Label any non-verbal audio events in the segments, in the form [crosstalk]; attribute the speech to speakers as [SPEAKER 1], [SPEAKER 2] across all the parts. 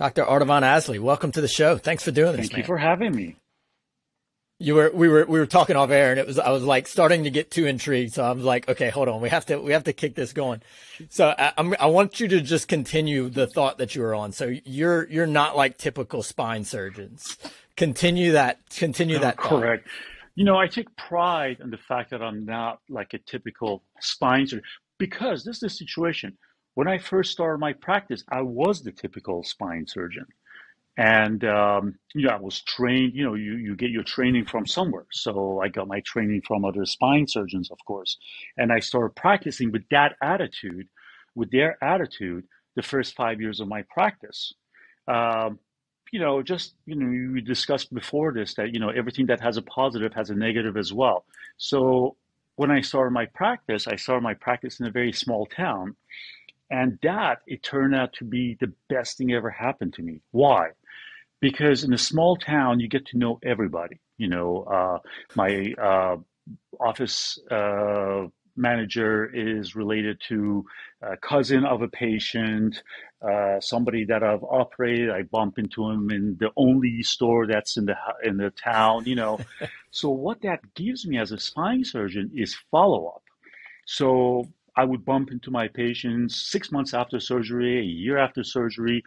[SPEAKER 1] Dr. Ardavan Aslie, welcome to the show. Thanks for doing this.
[SPEAKER 2] Thank man. you for having me.
[SPEAKER 1] You were we were we were talking off air, and it was I was like starting to get too intrigued. So I was like, okay, hold on, we have to we have to kick this going. So I, I'm, I want you to just continue the thought that you were on. So you're you're not like typical spine surgeons. Continue that. Continue that.
[SPEAKER 2] Correct. You know, I take pride in the fact that I'm not like a typical spine surgeon because this is the situation when I first started my practice, I was the typical spine surgeon. And um, you know, I was trained. You know, you, you get your training from somewhere. So I got my training from other spine surgeons, of course. And I started practicing with that attitude, with their attitude, the first five years of my practice. Um, you know, just you know, we discussed before this that you know everything that has a positive has a negative as well. So when I started my practice, I started my practice in a very small town and that, it turned out to be the best thing ever happened to me. Why? Because in a small town, you get to know everybody. You know, uh, my uh, office uh, manager is related to a cousin of a patient, uh, somebody that I've operated. I bump into him in the only store that's in the in the town. You know, [laughs] so what that gives me as a spine surgeon is follow up. So I would bump into my patients six months after surgery, a year after surgery,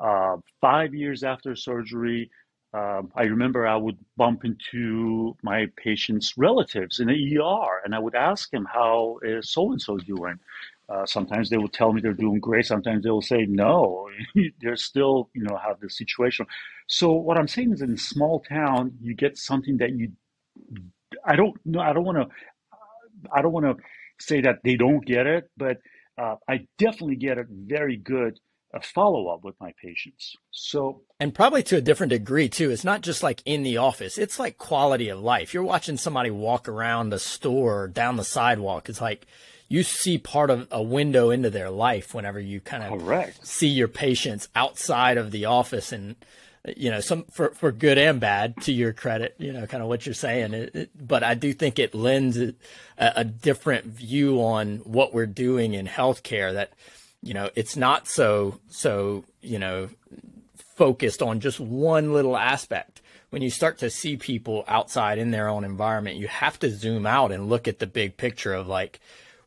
[SPEAKER 2] uh, five years after surgery. Um, I remember I would bump into my patients' relatives in the ER, and I would ask them how is so and so doing. Uh, sometimes they will tell me they're doing great. Sometimes they will say no, [laughs] they're still, you know, have the situation. So what I'm saying is, in small town, you get something that you. I don't know. I don't want to. I don't want to say that they don't get it, but uh, I definitely get a very good uh, follow up with my patients. So,
[SPEAKER 1] and probably to a different degree too. It's not just like in the office; it's like quality of life. You're watching somebody walk around a store down the sidewalk. It's like you see part of a window into their life whenever you kind of
[SPEAKER 2] Correct.
[SPEAKER 1] see your patients outside of the office and you know, some for, for good and bad to your credit, you know, kind of what you're saying. It, it, but I do think it lends a, a, different view on what we're doing in healthcare that, you know, it's not so, so, you know, focused on just one little aspect. When you start to see people outside in their own environment, you have to zoom out and look at the big picture of like,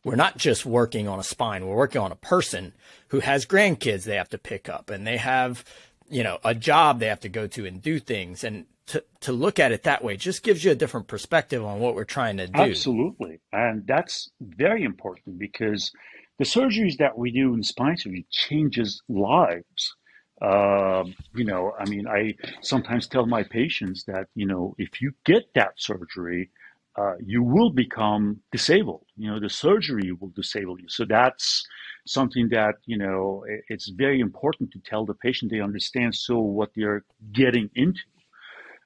[SPEAKER 1] we're not just working on a spine, we're working on a person who has grandkids they have to pick up and they have you know, a job they have to go to and do things. And to, to look at it that way just gives you a different perspective on what we're trying to do.
[SPEAKER 2] Absolutely. And that's very important because the surgeries that we do in spine surgery changes lives. Uh, you know, I mean, I sometimes tell my patients that, you know, if you get that surgery, uh, you will become disabled. You know, the surgery will disable you. So that's something that you know it's very important to tell the patient they understand so what they're getting into.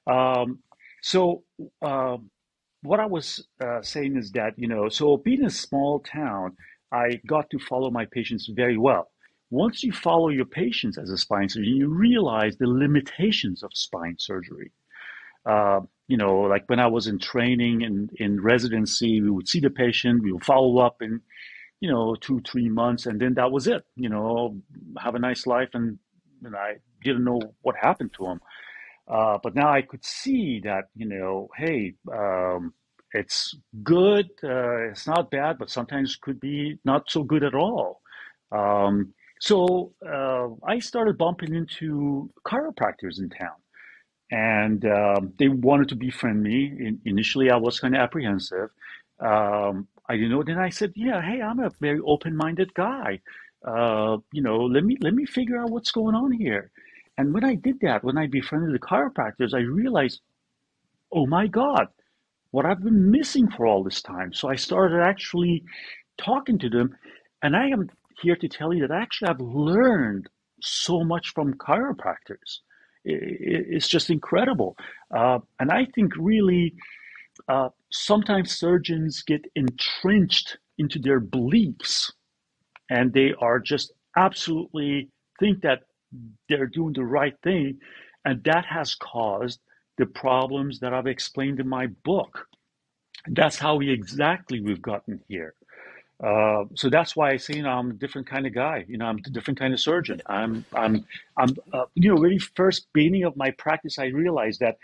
[SPEAKER 2] Um, so uh, what I was uh, saying is that you know, so being a small town, I got to follow my patients very well. Once you follow your patients as a spine surgeon, you realize the limitations of spine surgery. You know, like when I was in training and in residency, we would see the patient, we would follow up in, you know, two, three months, and then that was it. You know, have a nice life, and, and I didn't know what happened to him. Uh, but now I could see that, you know, hey, um, it's good, uh, it's not bad, but sometimes could be not so good at all. Um, so uh, I started bumping into chiropractors in town and um, they wanted to befriend me. In, initially, I was kind of apprehensive. Um, I didn't know. Then I said, "Yeah, hey, I'm a very open-minded guy. Uh, you know, let me let me figure out what's going on here." And when I did that, when I befriended the chiropractors, I realized, oh my God, what I've been missing for all this time. So I started actually talking to them, and I am here to tell you that actually I've learned so much from chiropractors it's just incredible. Uh, and I think really uh, sometimes surgeons get entrenched into their beliefs and they are just absolutely think that they're doing the right thing. And that has caused the problems that I've explained in my book. That's how we exactly we've gotten here. Uh, so that's why I say, you know, I'm a different kind of guy. You know, I'm a different kind of surgeon. I'm, I'm, I'm, uh, you know, very first beginning of my practice, I realized that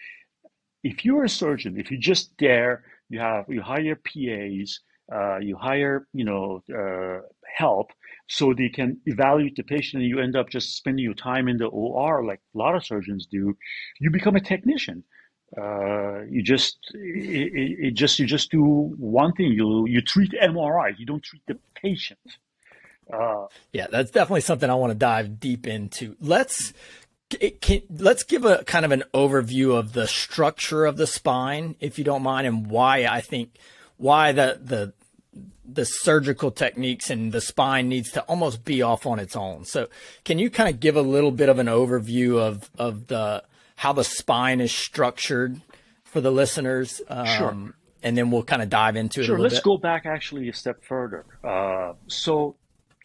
[SPEAKER 2] if you're a surgeon, if you just there, you have, you hire PAs, uh, you hire, you know, uh, help so they can evaluate the patient and you end up just spending your time in the OR like a lot of surgeons do, you become a technician. Uh, you just it, it, just you just do one thing. You you treat MRI. You don't treat the patient.
[SPEAKER 1] Uh, yeah, that's definitely something I want to dive deep into. Let's can, let's give a kind of an overview of the structure of the spine, if you don't mind, and why I think why the the the surgical techniques and the spine needs to almost be off on its own. So, can you kind of give a little bit of an overview of of the how the spine is structured for the listeners? Um, sure. And then we'll kind of dive into it.
[SPEAKER 2] Sure.
[SPEAKER 1] Let's
[SPEAKER 2] bit. go back actually a step further. Uh, so,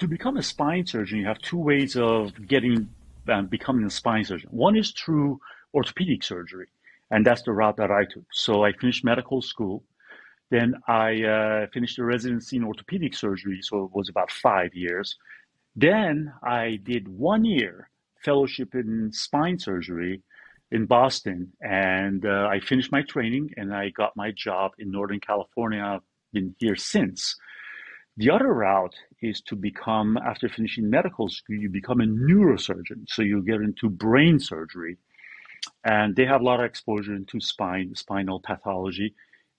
[SPEAKER 2] to become a spine surgeon, you have two ways of getting um, becoming a spine surgeon. One is through orthopedic surgery, and that's the route that I took. So, I finished medical school then I uh, finished a residency in orthopedic surgery, so it was about five years. Then I did one year fellowship in spine surgery in Boston, and uh, I finished my training and I got my job in Northern California. I've been here since. The other route is to become, after finishing medical school, you become a neurosurgeon. So you get into brain surgery, and they have a lot of exposure into spine, spinal pathology.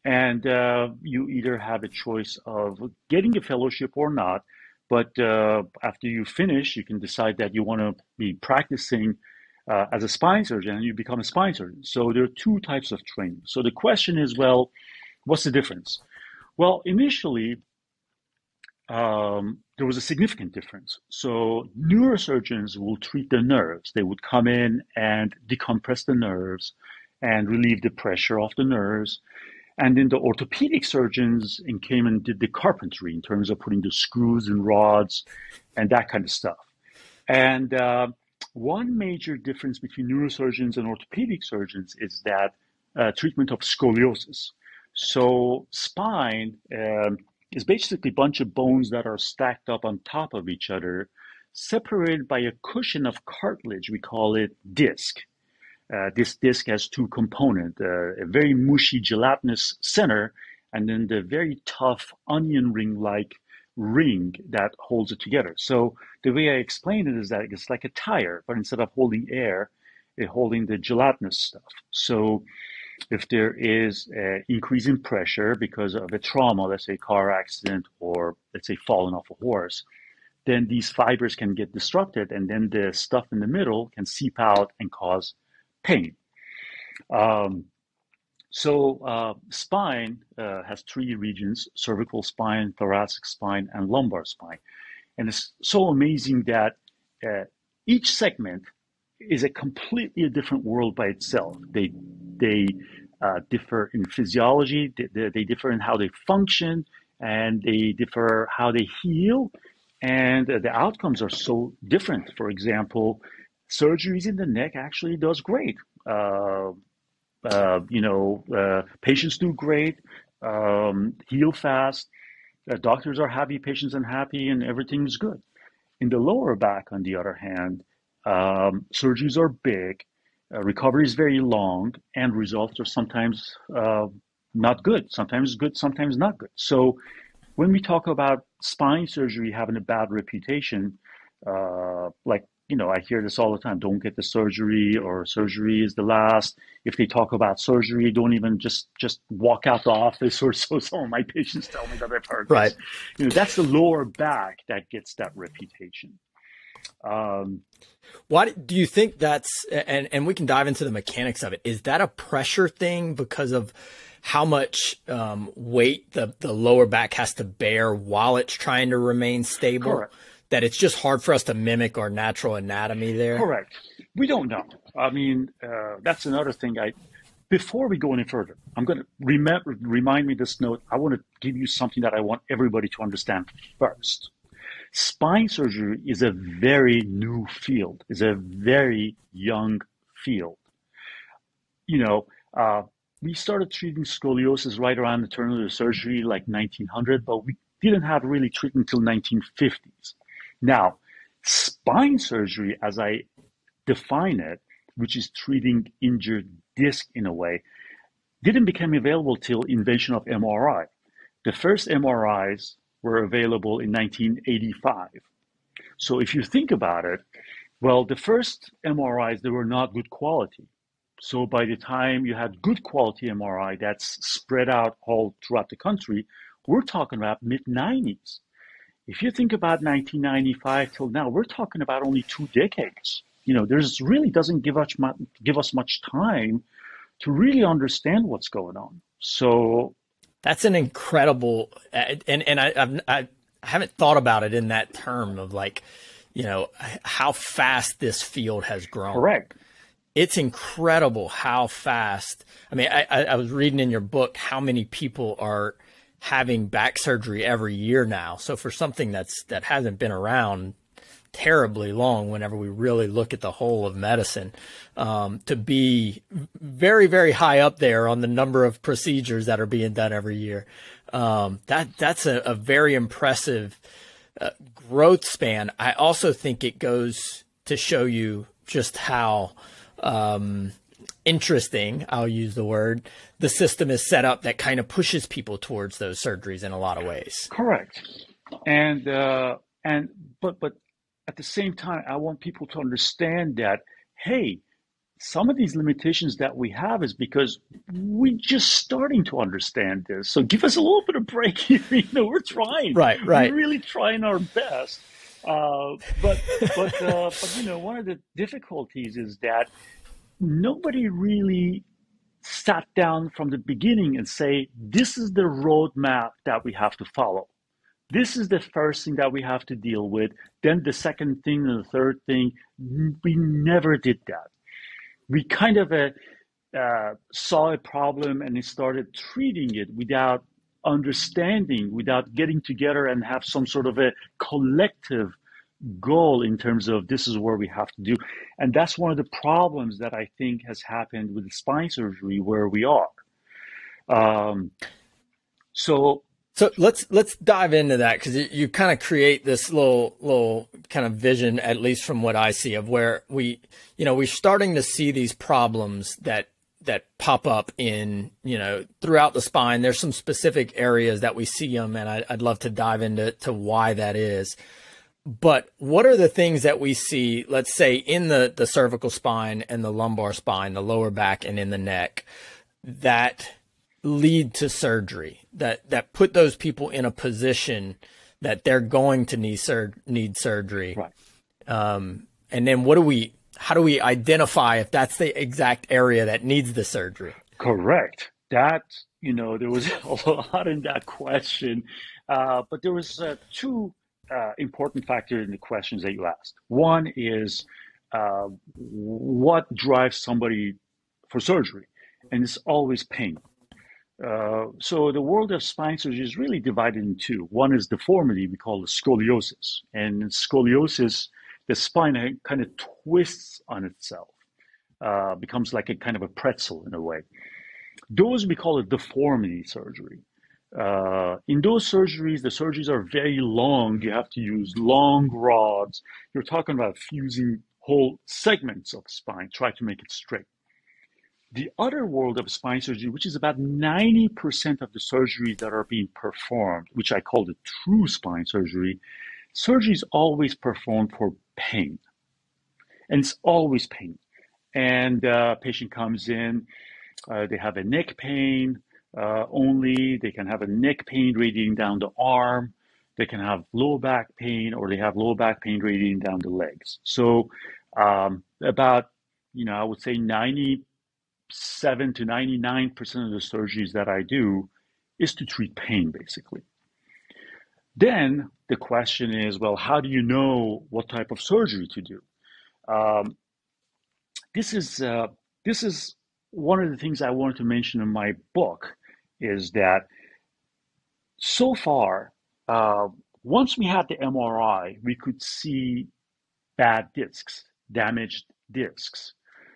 [SPEAKER 2] And uh, you either have a choice of getting a fellowship or not. But uh, after you finish, you can decide that you want to be practicing uh, as a spine surgeon and you become a spine surgeon. So there are two types of training. So the question is well, what's the difference? Well, initially, um, there was a significant difference. So neurosurgeons will treat the nerves. They would come in and decompress the nerves and relieve the pressure off the nerves. And then the orthopedic surgeons came and did the carpentry in terms of putting the screws and rods and that kind of stuff. And uh, one major difference between neurosurgeons and orthopedic surgeons is that uh, treatment of scoliosis. So spine um, is basically a bunch of bones that are stacked up on top of each other, separated by a cushion of cartilage. We call it disc. Uh, this disc has two components, uh, a very mushy gelatinous center, and then the very tough onion ring-like ring that holds it together. So the way I explain it is that it's like a tire, but instead of holding air, it's holding the gelatinous stuff. So if there is an increase in pressure because of a trauma, let's say car accident or let's say falling off a horse, then these fibers can get disrupted and then the stuff in the middle can seep out and cause pain. Um, so uh, spine uh, has three regions, cervical spine, thoracic spine, and lumbar spine. And it's so amazing that uh, each segment is a completely a different world by itself. They, they uh, differ in physiology, they, they, differ in how they function, and they differ how they heal. And the outcomes are so different. For example, surgeries in the neck actually does great. Uh, you know, uh, patients do great, um, heal fast. Uh, doctors are happy, patients are happy, and everything's good. In the lower back, on the other hand, um, surgeries are big, uh, recovery is very long, and results are sometimes uh, not good. Sometimes good, sometimes not good. So, when we talk about spine surgery having a bad reputation, like you know, I hear this all the time. Don't get the surgery, or surgery is the last. If they talk about surgery, don't even just just walk out the office. Or [laughs] so some of my patients tell me that I've heard.
[SPEAKER 1] Right.
[SPEAKER 2] This. You know, that's the lower back that gets that reputation.
[SPEAKER 1] Um, Why do you think that's? And and we can dive into the mechanics of it. Is that a pressure thing because of how much um, weight the the lower back has to bear while it's trying to remain stable?
[SPEAKER 2] Correct
[SPEAKER 1] that it's just hard for us to mimic our natural anatomy there?
[SPEAKER 2] Correct. We don't know. I mean, uh, that's another thing. I before we go any further, I'm going to remember remind me this note. I want to give you something that I want everybody to understand first. Spine surgery is a very new field. It's a very young field. You know, uh, we started treating scoliosis right around the turn of the surgery, like 1900, but we didn't have really treatment until 1950s. Now, spine surgery, as I define it, which is treating injured disc in a way, didn't become available till invention of MRI. The first MRIs were available in 1985. So if you think about it, well, the first MRIs, they were not good quality. So by the time you had good quality MRI that's spread out all throughout the country, we're talking about mid 90s. If you think about 1995 till now, we're talking about only two decades. You know, there's really doesn't give us much, give us much time to really understand what's going on. So
[SPEAKER 1] that's an incredible, uh, and and I I've, I haven't thought about it in that term of like, you know, how fast this field has grown.
[SPEAKER 2] Correct
[SPEAKER 1] it's incredible how fast. I mean, I, I, was reading in your book how many people are having back surgery every year now. So for something that's that hasn't been around terribly long, whenever we really look at the whole of medicine, um, to be very very high up there on the number of procedures that are being done every year, um, that that's a, a very impressive uh, growth span. I also think it goes to show you just how um, interesting, I'll use the word, the system is set up that kind of pushes people towards those surgeries in a lot of ways.
[SPEAKER 2] Correct. And uh, and but but at the same time, I want people to understand that hey, some of these limitations that we have is because we're just starting to understand this. So give us a little bit of break [laughs] here. you know, we're trying.
[SPEAKER 1] Right, right.
[SPEAKER 2] We're really trying our best. Uh, but but uh, but you know, one of the difficulties is that nobody really sat down from the beginning and say, this is the roadmap that we have to follow. This is the first thing that we have to deal with. Then the second thing and the third thing. We never did that. We kind of uh, uh, saw a problem and started treating it without understanding, without getting together and have some sort of a collective goal in terms of this is where we have to do. And that's one of the problems that I think has happened with spine surgery where we are. Um, so
[SPEAKER 1] so let's let's dive into that because you, you kind of create this little little kind of vision, at least from what I see, of where we you know we're starting to see these problems that that pop up in you know throughout the spine. There's some specific areas that we see them, and I, would love to dive into to why that is. But what are the things that we see, let's say, in the, the cervical spine and the lumbar spine, the lower back and in the neck, that lead to surgery, that, that put those people in a position that they're going to need, sur- need surgery?
[SPEAKER 2] Right.
[SPEAKER 1] Um, and then what do we, how do we identify if that's the exact area that needs the surgery?
[SPEAKER 2] Correct. That, you know, there was [laughs] a lot in that question. Uh, but there was uh, two uh, important factor in the questions that you asked. One is uh, what drives somebody for surgery, and it's always pain. Uh, so the world of spine surgery is really divided in two. One is deformity, we call it scoliosis, and scoliosis, the spine kind of twists on itself, uh, becomes like a kind of a pretzel in a way. Those we call it deformity surgery. Uh, in those surgeries, the surgeries are very long. You have to use long rods. You're talking about fusing whole segments of spine, try to make it straight. The other world of spine surgery, which is about 90% of the surgeries that are being performed, which I call the true spine surgery, surgery is always performed for pain. And it's always pain. And uh, patient comes in, uh, they have a neck pain, uh, only. They can have a neck pain radiating down the arm. They can have low back pain, or they have low back pain radiating down the legs. So, um, about you know, I would say ninety-seven to ninety-nine percent of the surgeries that I do is to treat pain, basically. Then the question is, well, how do you know what type of surgery to do? Um, this is uh, this is one of the things I wanted to mention in my book is that so far, uh, once we had the MRI, we could see bad discs, damaged discs.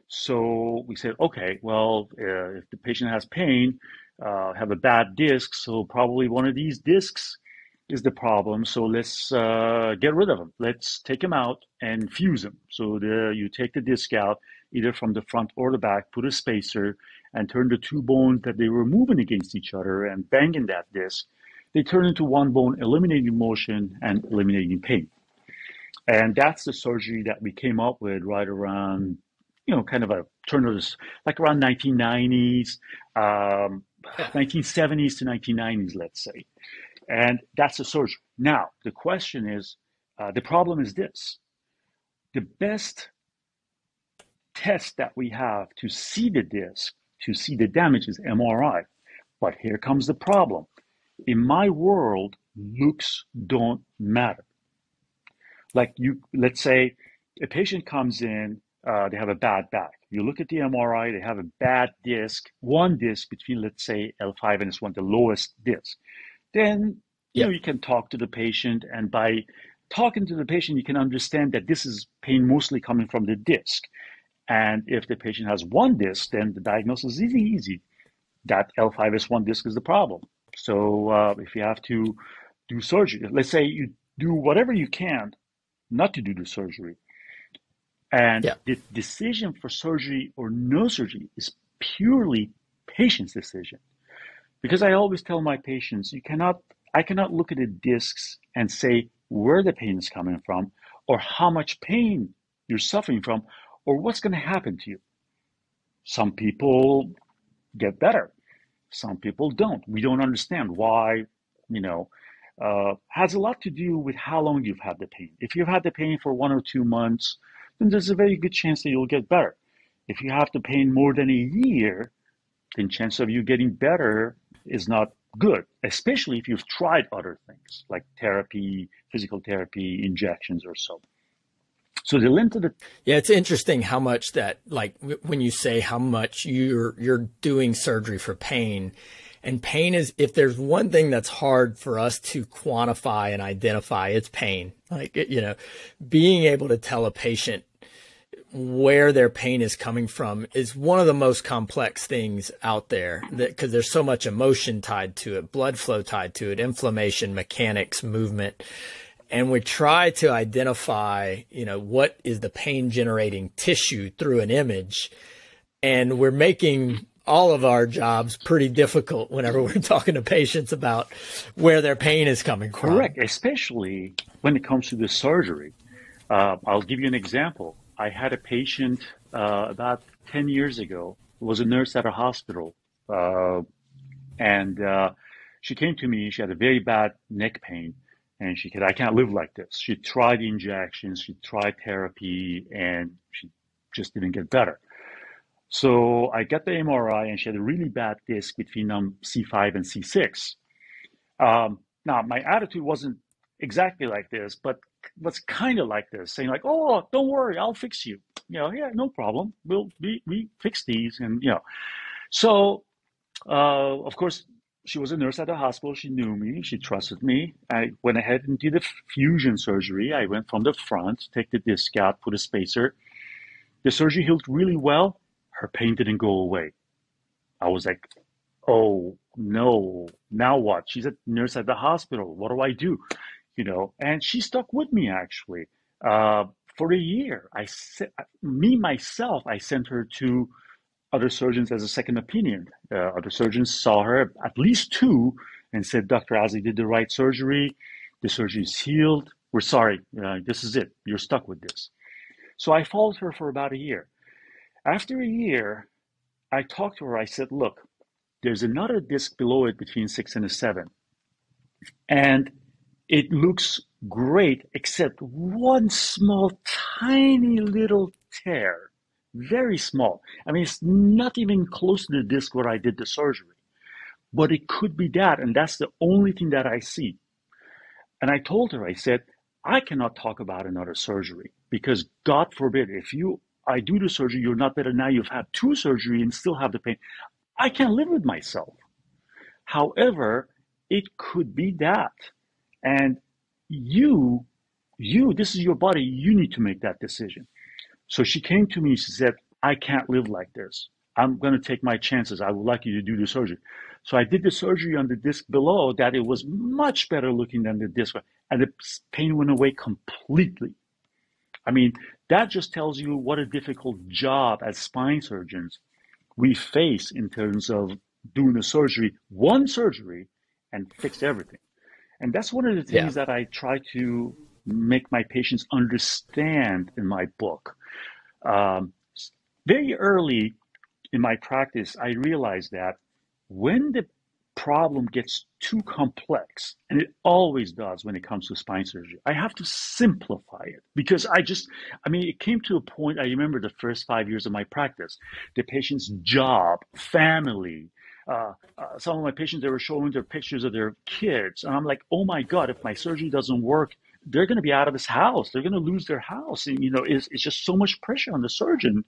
[SPEAKER 2] So we said, okay, well, uh, if the patient has pain, uh, have a bad disc, so probably one of these discs is the problem. So let's uh, get rid of them. Let's take them out and fuse them. So the, you take the disc out, either from the front or the back, put a spacer, and turn the two bones that they were moving against each other and banging that disc. They turn into one bone, eliminating motion and eliminating pain. And that's the surgery that we came up with right around, you know, kind of a turn of this, like around 1990s, um, 1970s to 1990s, let's say. And that's the surgery. Now, the question is uh, the problem is this the best test that we have to see the disc, to see the damage, is MRI. But here comes the problem. In my world, looks don't matter. Like you, let's say a patient comes in, uh, they have a bad back. You look at the MRI, they have a bad disc, one disc between, let's say, L5 and S1, the lowest disc then you yeah. know you can talk to the patient and by talking to the patient you can understand that this is pain mostly coming from the disc and if the patient has one disc then the diagnosis is easy. That l5s1 disc is the problem. So uh, if you have to do surgery let's say you do whatever you can not to do the surgery. And yeah. the decision for surgery or no surgery is purely patient's decision. Because I always tell my patients, you cannot, I cannot look at the discs and say where the pain is coming from or how much pain you're suffering from or what's going to happen to you. Some people get better. Some people don't. We don't understand why, you know, uh, has a lot to do with how long you've had the pain. If you've had the pain for one or two months, then there's a very good chance that you'll get better. If you have the pain more than a year, then chance of you getting better is not good, especially if you've tried other things like therapy, physical therapy, injections, or so. So the length of the
[SPEAKER 1] yeah, it's interesting how much that like when you say how much you're you're doing surgery for pain, and pain is if there's one thing that's hard for us to quantify and identify, it's pain. Like you know, being able to tell a patient where their pain is coming from is one of the most complex things out there because there's so much emotion tied to it, blood flow tied to it, inflammation, mechanics, movement. And we try to identify, you know, what is the pain generating tissue through an image. And we're making all of our jobs pretty difficult whenever [laughs] we're talking to patients about where their pain is coming from.
[SPEAKER 2] Correct, especially when it comes to the surgery. Uh, I'll give you an example I had a patient uh, about 10 years ago was a nurse at a hospital. Uh, and uh, she came to me. She had a very bad neck pain. And she said, I can't live like this. She tried injections, she tried therapy, and she just didn't get better. So I got the MRI, and she had a really bad disc between um, C5 and C6. Um, now, my attitude wasn't exactly like this, but was kind of like this, saying like, "Oh, don't worry, I'll fix you." You know, yeah, no problem. We'll we we fix these, and you know, so uh, of course she was a nurse at the hospital. She knew me. She trusted me. I went ahead and did the fusion surgery. I went from the front, take the disc out, put a spacer. The surgery healed really well. Her pain didn't go away. I was like, oh no, now what? She's a nurse at the hospital. What do I do? you know, and she stuck with me actually uh, for a year. I me myself, I sent her to other surgeons as a second opinion. Uh, other surgeons saw her, at least two, and said, Dr. Aslie did the right surgery. The surgery is healed. We're sorry. Uh, this is it. You're stuck with this. So I followed her for about a year. After a year, I talked to her. I said, look, there's another disc below it between six and a seven. And it looks great, except one small, tiny little tear. Very small. I mean, it's not even close to the disc where I did the surgery. But it could be that, and that's the only thing that I see. And I told her, I said, I cannot talk about another surgery because God forbid, if you I do the surgery, you're not better now, you've had two surgery and still have the pain. I can't live with myself. However, it could be that. And you, you, this is your body. You need to make that decision. So she came to me. She said, I can't live like this. I'm going to take my chances. I would like you to do the surgery. So I did the surgery on the disc below that it was much better looking than the disc, and the pain went away completely. I mean, that just tells you what a difficult job as spine surgeons we face in terms of doing the surgery, one surgery, and fix everything. And that's one of the things yeah. that I try to make my patients understand in my book. Um, very early in my practice, I realized that when the problem gets too complex, and it always does when it comes to spine surgery, I have to simplify it because I just, I mean, it came to a point, I remember the first five years of my practice, the patient's job, family, uh, uh, some of my patients, they were showing their pictures of their kids. And I'm like, oh my God, if my surgery doesn't work, they're going to be out of this house. They're going to lose their house. And, you know, it's, it's just so much pressure on the surgeon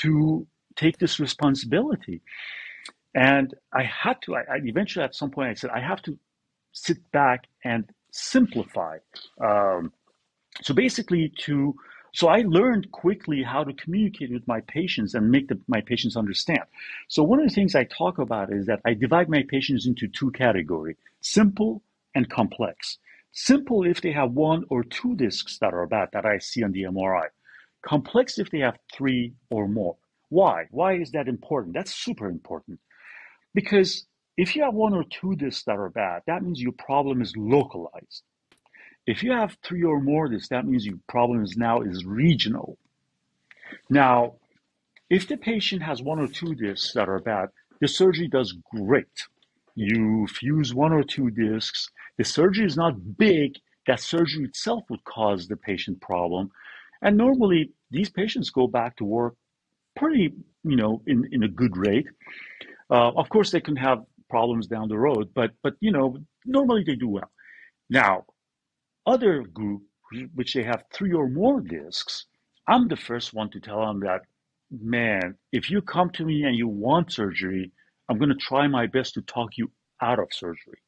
[SPEAKER 2] to take this responsibility. And I had to, I, I eventually at some point I said, I have to sit back and simplify. Um, so basically to, so I learned quickly how to communicate with my patients and make the, my patients understand. So one of the things I talk about is that I divide my patients into two categories, simple and complex. Simple if they have one or two discs that are bad that I see on the MRI. Complex if they have three or more. Why? Why is that important? That's super important. Because if you have one or two discs that are bad, that means your problem is localized. If you have three or more discs, that means your problem is now is regional. Now, if the patient has one or two discs that are bad, the surgery does great. You fuse one or two discs. The surgery is not big. That surgery itself would cause the patient problem. And normally, these patients go back to work pretty, you know, in, in a good rate. Uh, of course, they can have problems down the road, but but you know, normally they do well. Now, other group which they have three or more discs, I'm the first one to tell them that, man, if you come to me and you want surgery, I'm going to try my best to talk you out of surgery.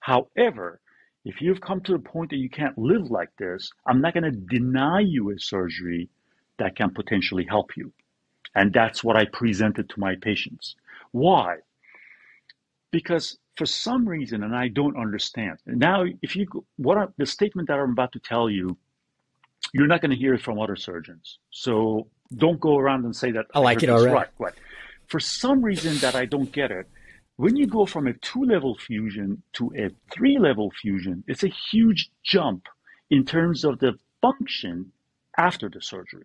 [SPEAKER 2] However, if you've come to the point that you can't live like this, I'm not going to deny you a surgery that can potentially help you. And that's what I presented to my patients. Why? Because for some reason, and I don't understand. Now, if you what I, the statement that I'm about to tell you, you're not going to hear it from other surgeons. So don't go around and say that.
[SPEAKER 1] I like it already.
[SPEAKER 2] Right, right. For some reason that I don't get it, when you go from a two-level fusion to a three-level fusion, it's a huge jump in terms of the function after the surgery.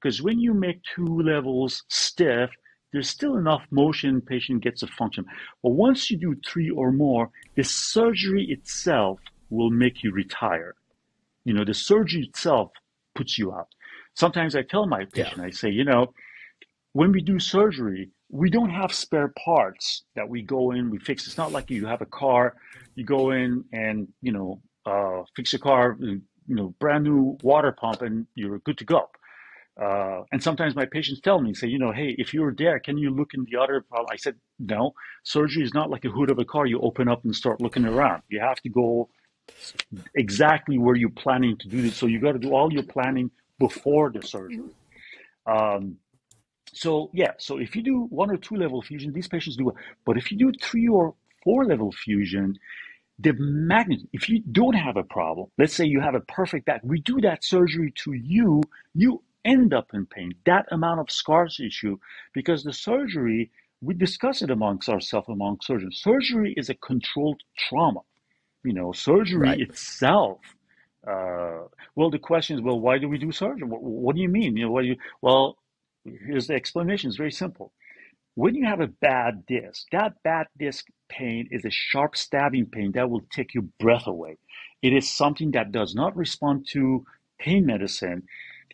[SPEAKER 2] Because when you make two levels stiff, there's still enough motion, patient gets a function. But once you do three or more, the surgery itself will make you retire. You know, the surgery itself puts you out. Sometimes I tell my patient, yeah. I say, you know, when we do surgery, we don't have spare parts that we go in, we fix. It's not like you have a car, you go in and, you know, uh, fix a car, you know, brand new water pump and you're good to go. Uh, and sometimes my patients tell me, say, you know, hey, if you're there, can you look in the other problem? I said, no, surgery is not like a hood of a car. You open up and start looking around. You have to go exactly where you're planning to do this. So you got to do all your planning before the surgery. Um, so yeah, so if you do one or two level fusion, these patients do it. But if you do three or four level fusion, the magnitude, if you don't have a problem, let's say you have a perfect back, we do that surgery to you, you end up in pain, that amount of scar tissue, because the surgery, we discuss it amongst ourselves, among surgeons. Surgery is a controlled trauma. You know, surgery right. itself. Uh, well, the question is, well, why do we do surgery? What, what do you mean? You know, you? Well, here's the explanation. It's very simple. When you have a bad disc, that bad disc pain is a sharp stabbing pain that will take your breath away. It is something that does not respond to pain medicine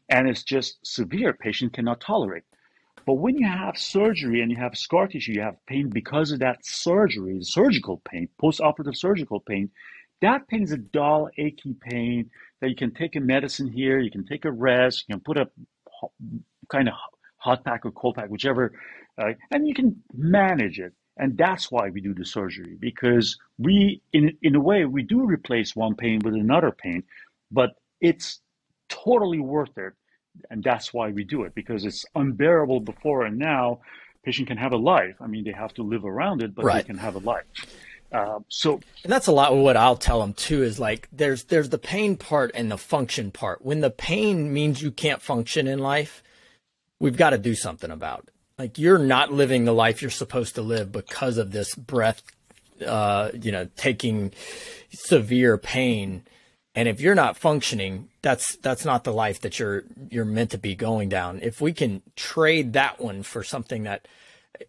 [SPEAKER 2] and it's just severe, patient cannot tolerate. But when you have surgery and you have scar tissue, you have pain because of that surgery, surgical pain, post-operative surgical pain, that pain is a dull, achy pain that you can take a medicine here, you can take a rest, you can put a kind of hot pack or cold pack, whichever, uh, and you can manage it. And that's why we do the surgery because we, in in a way, we do replace one pain with another pain, but it's totally worth it and that's why we do it because it's unbearable before and now patient can have a life. I mean, they have to live around it, but right. they can have a life. Uh, so
[SPEAKER 1] and that's a lot of what I'll tell them too is like there's there's the pain part and the function part. When the pain means you can't function in life, we've got to do something about. Like you're not living the life you're supposed to live because of this breath, uh, you know, taking severe pain. And if you're not functioning, that's that's not the life that you're you're meant to be going down. If we can trade that one for something that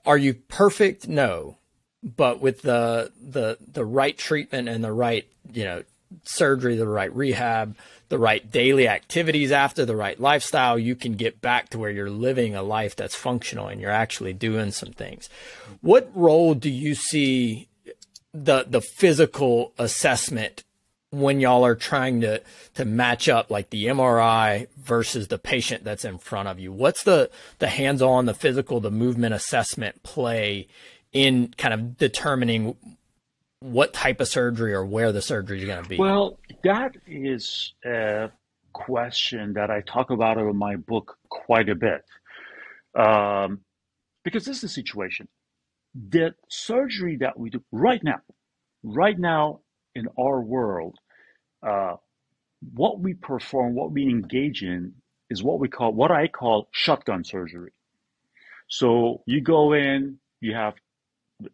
[SPEAKER 1] are you perfect? No but with the the the right treatment and the right you know surgery, the right rehab, the right daily activities after the right lifestyle, you can get back to where you're living a life that's functional and you're actually doing some things. What role do you see the the physical assessment when y'all are trying to to match up like the MRI versus the patient that's in front of you? What's the the hands-on, the physical, the movement assessment play in kind of determining what type of surgery or where the surgery is going to be?
[SPEAKER 2] Well, that is a question that I talk about in my book quite a bit. Um, because this is the situation. The surgery that we do right now, right now in our world, uh, what we perform, what we engage in, is what we call, what I call shotgun surgery. So you go in, you have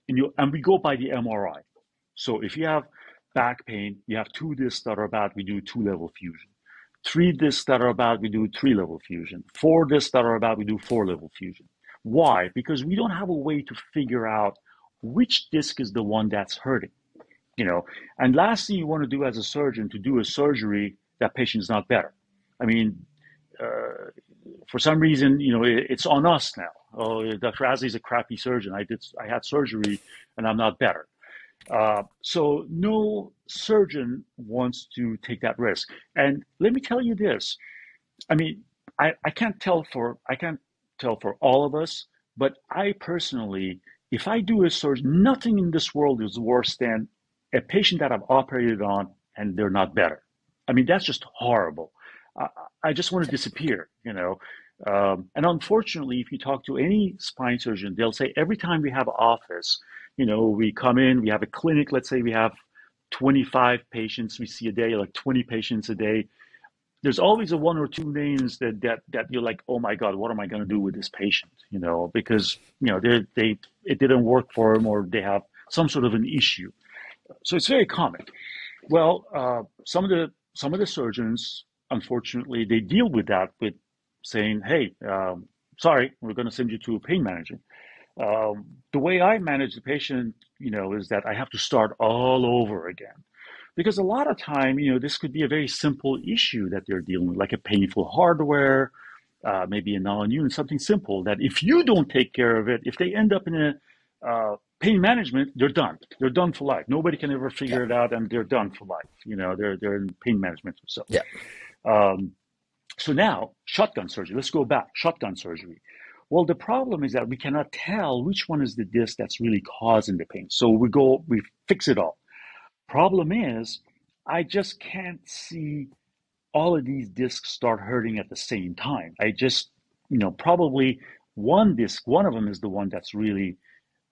[SPEAKER 2] and, you, and we go by the MRI. So if you have back pain, you have two discs that are bad, we do two level fusion. Three discs that are bad, we do three level fusion. Four discs that are bad, we do four level fusion. Why? Because we don't have a way to figure out which disc is the one that's hurting. You know, and last thing you want to do as a surgeon to do a surgery that patient's not better. I mean, uh, for some reason, you know, it, it's on us now oh, Dr. Aslie's a crappy surgeon. I did, I had surgery and I'm not better. Uh, so no surgeon wants to take that risk. And let me tell you this. I mean, I, I can't tell for, I can't tell for all of us, but I personally, if I do a surgery, nothing in this world is worse than a patient that I've operated on and they're not better. I mean, that's just horrible. I, I just want to disappear, you know. Um, and unfortunately, if you talk to any spine surgeon, they'll say every time we have office, you know, we come in, we have a clinic, let's say we have 25 patients we see a day, like 20 patients a day. There's always a one or two names that that that you're like, oh my God, what am I going to do with this patient? You know, because you know they they it didn't work for them or they have some sort of an issue. So it's very common. Well, uh, some of the some of the surgeons, unfortunately, they deal with that with saying, hey, um, sorry, we're going to send you to a pain manager. Um, the way I manage the patient, you know, is that I have to start all over again. Because a lot of time, you know, this could be a very simple issue that they're dealing with, like a painful hardware, uh, maybe a non-union, something simple that if you don't take care of it, if they end up in a uh, pain management, they're done. They're done for life. Nobody can ever figure yeah. it out, and they're done for life. You know, they're they're in pain management. So
[SPEAKER 1] yeah.
[SPEAKER 2] Um, so now, shotgun surgery. Let's go back. Shotgun surgery. Well, the problem is that we cannot tell which one is the disc that's really causing the pain. So we go, we fix it all. Problem is, I just can't see all of these discs start hurting at the same time. I just, you know, probably one disc, one of them is the one that's really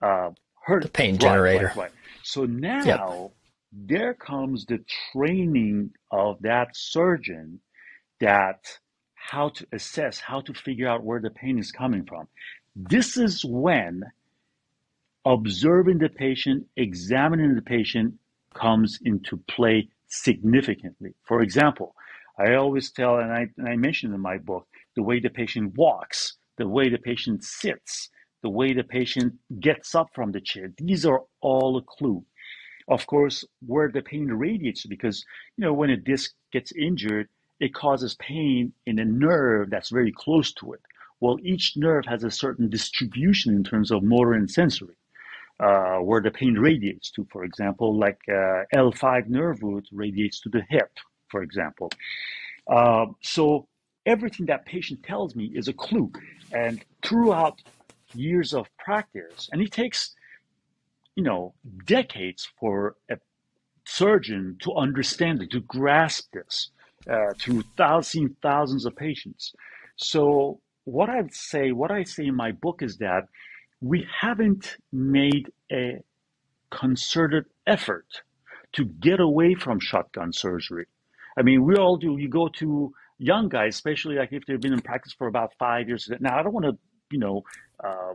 [SPEAKER 2] uh, hurt.
[SPEAKER 1] The pain right, generator.
[SPEAKER 2] Right, right. So now yep. there comes the training of that surgeon that how to assess, how to figure out where the pain is coming from. This is when observing the patient, examining the patient comes into play significantly. For example, I always tell, and I, and I mentioned in my book, the way the patient walks, the way the patient sits, the way the patient gets up from the chair. These are all a clue. Of course, where the pain radiates, because you know when a disc gets injured, it causes pain in a nerve that's very close to it. Well, each nerve has a certain distribution in terms of motor and sensory, uh, where the pain radiates to, for example, like uh, L5 nerve root radiates to the hip, for example. Uh, so everything that patient tells me is a clue. And throughout years of practice, and it takes, you know, decades for a surgeon to understand it, to grasp this uh, through thousands, thousands of patients. So what I'd say, what I say in my book is that we haven't made a concerted effort to get away from shotgun surgery. I mean, we all do. You go to young guys, especially like if they've been in practice for about five years. Now, I don't want to, you know, uh,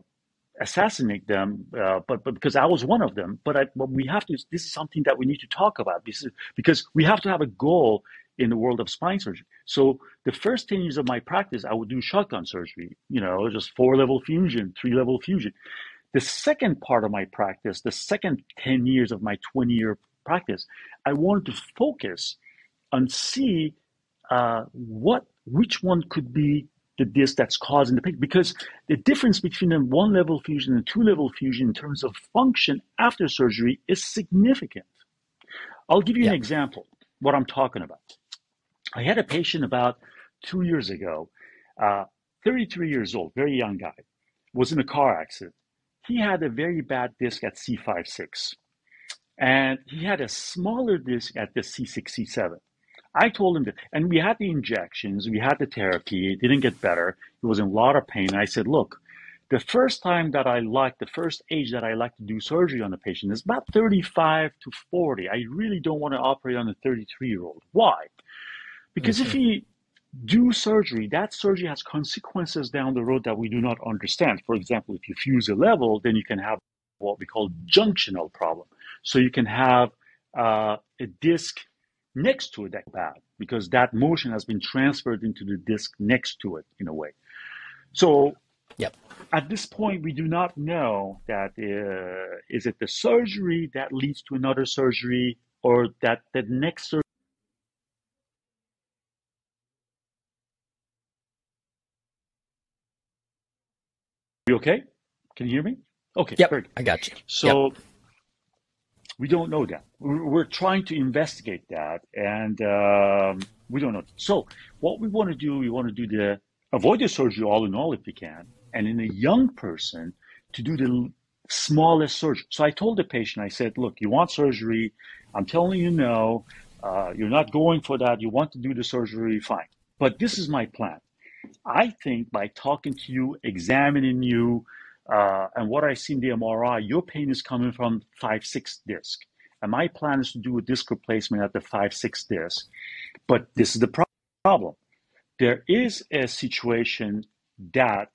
[SPEAKER 2] assassinate them, uh, but, but because I was one of them. But, I, but we have to. This is something that we need to talk about because because we have to have a goal in the world of spine surgery. So the first ten years of my practice, I would do shotgun surgery. You know, just four level fusion, three level fusion. The second part of my practice, the second ten years of my twenty year practice, I wanted to focus and see uh, what which one could be the disc that's causing the pain because the difference between a one level fusion and two level fusion in terms of function after surgery is significant. I'll give you yeah. an example what I'm talking about. I had a patient about two years ago, uh, 33 years old, very young guy, was in a car accident. He had a very bad disc at C5-6, and he had a smaller disc at the C6, C7. I told him that, and we had the injections, we had the therapy, it didn't get better. He was in a lot of pain. I said, look, the first time that I like, the first age that I like to do surgery on a patient is about 35 to 40. I really don't want to operate on a 33 year old. Why? Because if we do surgery, that surgery has consequences down the road that we do not understand. For example, if you fuse a level, then you can have what we call junctional problem. So you can have uh, a disc next to it that bad because that motion has been transferred into the disc next to it in a way. So
[SPEAKER 1] yep.
[SPEAKER 2] at this point, we do not know that uh, is it the surgery that leads to another surgery or that the next surgery. Okay? Can you hear me? Okay.
[SPEAKER 1] Yep, I got you.
[SPEAKER 2] So yep. We don't know that. We're trying to investigate that, and um, we don't know. So, what we want to do, we want to do the avoid the surgery all in all if we can, and in a young person to do the smallest surgery. So I told the patient, I said, look, you want surgery. I'm telling you no. Uh, you're not going for that. You want to do the surgery, fine. But this is my plan. I think by talking to you, examining you, uh, and what I see in the MRI, your pain is coming from 5-6 disc. And my plan is to do a disc replacement at the 5-6 disc. But this is the pro- problem. There is a situation that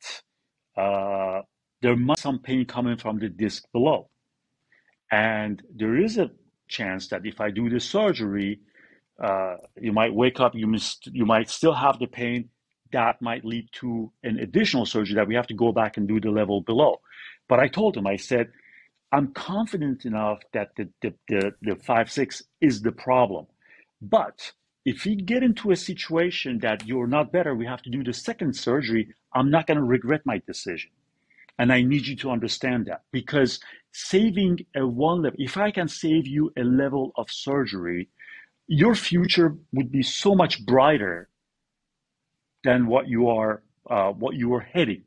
[SPEAKER 2] uh, there must be some pain coming from the disc below. And there is a chance that if I do the surgery, uh, you might wake up, you, you might still have the pain, that might lead to an additional surgery that we have to go back and do the level below. But I told him, I said, I'm confident enough that the, the, the, the 5 6 is the problem. But if we get into a situation that you're not better, we have to do the second surgery, I'm not going to regret my decision. And I need you to understand that because saving a one level, if I can save you a level of surgery, your future would be so much brighter than what you are uh, what you were heading.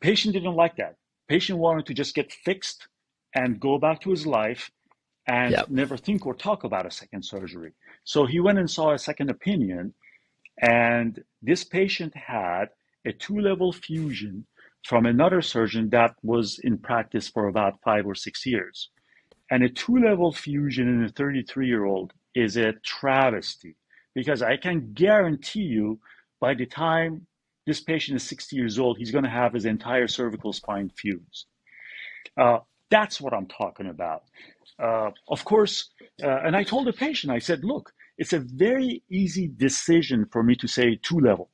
[SPEAKER 2] Patient didn't like that. Patient wanted to just get fixed and go back to his life and yep. never think or talk about a second surgery. So he went and saw a second opinion, and this patient had a two-level fusion from another surgeon that was in practice for about five or six years. And a two-level fusion in a 33-year-old is a travesty because I can guarantee you by the time this patient is 60 years old, he's going to have his entire cervical spine fused. Uh, that's what I'm talking about. Uh, of course, uh, and I told the patient, I said, look, it's a very easy decision for me to say two level.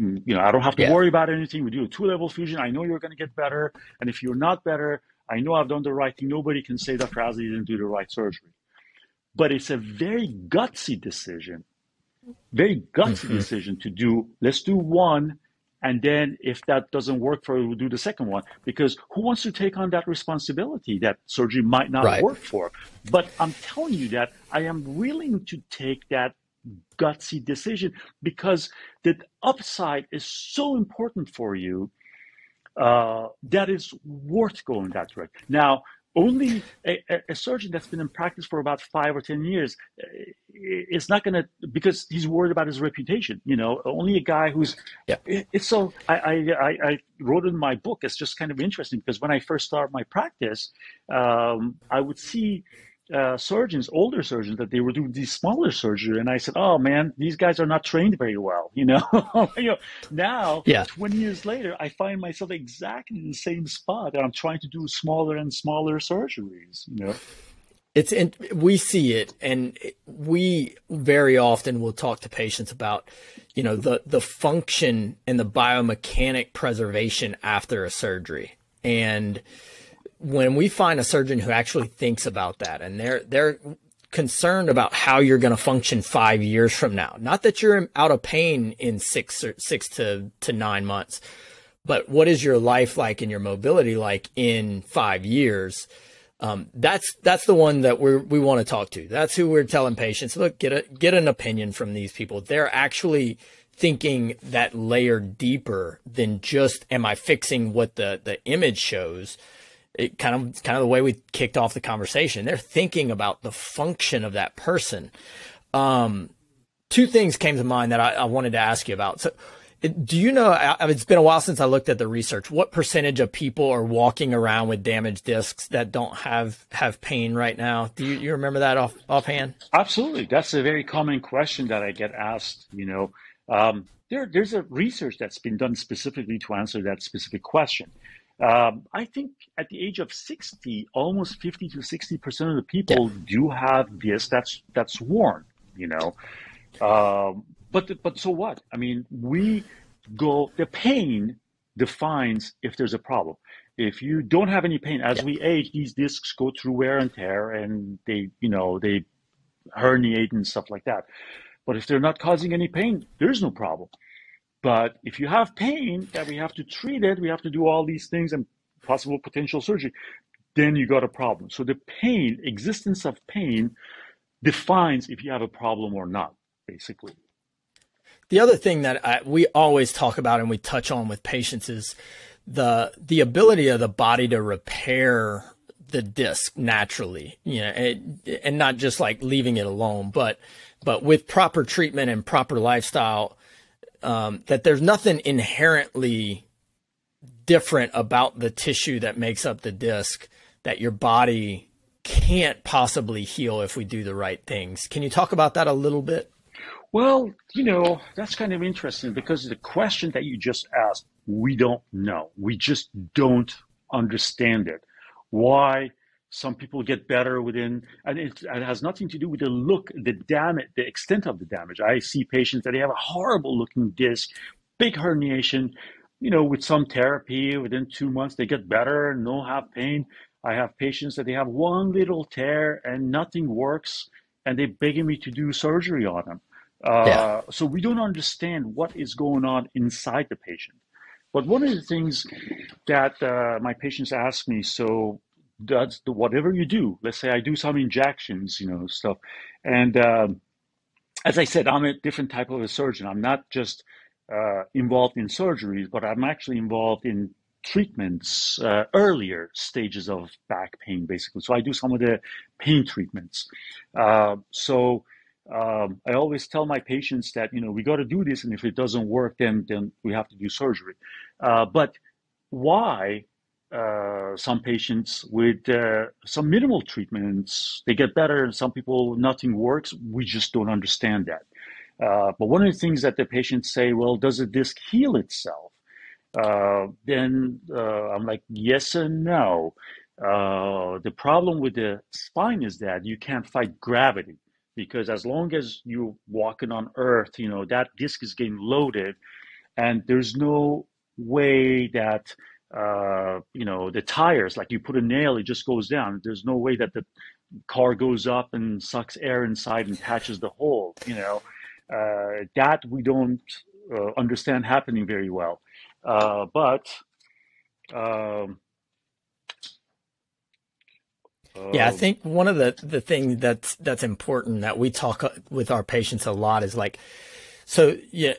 [SPEAKER 2] Mm, you know, I don't have to yeah. worry about anything. We do a two level fusion. I know you're going to get better. And if you're not better, I know I've done the right thing. Nobody can say that Razzie didn't do the right surgery. But it's a very gutsy decision very gutsy mm-hmm. decision to do let's do one and then if that doesn't work for you we'll do the second one because who wants to take on that responsibility that surgery might not right. work for but i'm telling you that i am willing to take that gutsy decision because the upside is so important for you uh, that is worth going that direction now only a, a, surgeon that's been in practice for about five or ten years uh, is not going to because he's worried about his reputation you know? Only a guy who's yeah. it's so I, I i wrote in my book it's just kind of interesting because when i first started my practice um, i would see uh, surgeons, older surgeons, that they were doing these smaller surgery, and I said, "Oh man, these guys are not trained very well." [laughs] You know, [laughs] you know. Now, yeah. twenty years later, I find myself exactly in the same spot, and I'm trying to do smaller and smaller surgeries. You know,
[SPEAKER 1] it's and we see it, and we very often will talk to patients about, you know, the the function and the biomechanic preservation after a surgery, and when we find a surgeon who actually thinks about that and they're they're concerned about how you're going to function five years from now, not that you're out of pain in six or six to, to nine months, but what is your life like and your mobility like in five years? Um, that's that's the one that we we want to talk to. That's who we're telling patients. Look, get a get an opinion from these people. They're actually thinking that layer deeper than just am I fixing what the the image shows it kind of kind of the way we kicked off the conversation. They're thinking about the function of that person. Um, two things came to mind that I, I wanted to ask you about. So, do you know? It's been a while since I looked at the research. What percentage of people are walking around with damaged discs that don't have have pain right now? Do you, you remember that off offhand?
[SPEAKER 2] Absolutely, that's a very common question that I get asked. You know, um, there there's a research that's been done specifically to answer that specific question. Um, I think at the age of 60, almost 50 to 60 percent of the people yeah. do have this. That's that's worn, you know. Um, but but so what? I mean, we go. The pain defines if there's a problem. If you don't have any pain, as yeah. we age, these discs go through wear and tear, and they you know they herniate and stuff like that. But if they're not causing any pain, there's no problem. But if you have pain that we have to treat it, we have to do all these things and possible potential surgery, then you got a problem. So the pain, existence of pain, defines if you have a problem or not, basically.
[SPEAKER 1] The other thing that I, we always talk about and we touch on with patients is the the ability of the body to repair the disc naturally, you know, it, and not just like leaving it alone, but but with proper treatment and proper lifestyle, um, that there's nothing inherently different about the tissue that makes up the disc that your body can't possibly heal if we do the right things. Can you talk about that a little bit?
[SPEAKER 2] Well, you know, that's kind of interesting because the question that you just asked, we don't know. We just don't understand it. Why some people get better within, and it, it, has nothing to do with the look, the damage, the extent of the damage. I see patients that they have a horrible looking disc, big herniation, you know, with some therapy within two months, they get better, no have pain. I have patients that they have one little tear and nothing works, and they're begging me to do surgery on them. Uh, yeah. So we don't understand what is going on inside the patient. But one of the things that uh, my patients ask me, so that's the, whatever you do. Let's say I do some injections, you know, stuff. And um, as I said, I'm a different type of a surgeon. I'm not just uh, involved in surgeries, but I'm actually involved in treatments, uh, earlier stages of back pain, basically. So I do some of the pain treatments. Uh, so um, I always tell my patients that you know we got to do this, and if it doesn't work, then then we have to do surgery. Uh, but why uh, some patients with uh, some minimal treatments. They get better and some people nothing works. We just don't understand that. Uh, but one of the things that the patients say well does the disc heal itself? Uh, then uh, i'm like yes and no. The problem with the spine is that you can't fight gravity because as long as you're walking on earth you know that disc is getting loaded and there's no way that uh, you know, the tires, like you put a nail, it just goes down. There's no way that the car goes up and sucks air inside and patches the hole, you know. Uh, that we don't uh, understand happening very well. Uh, but um,
[SPEAKER 1] yeah, I um, think one of the the things that's that's important that we talk with our patients a lot is like so yeah,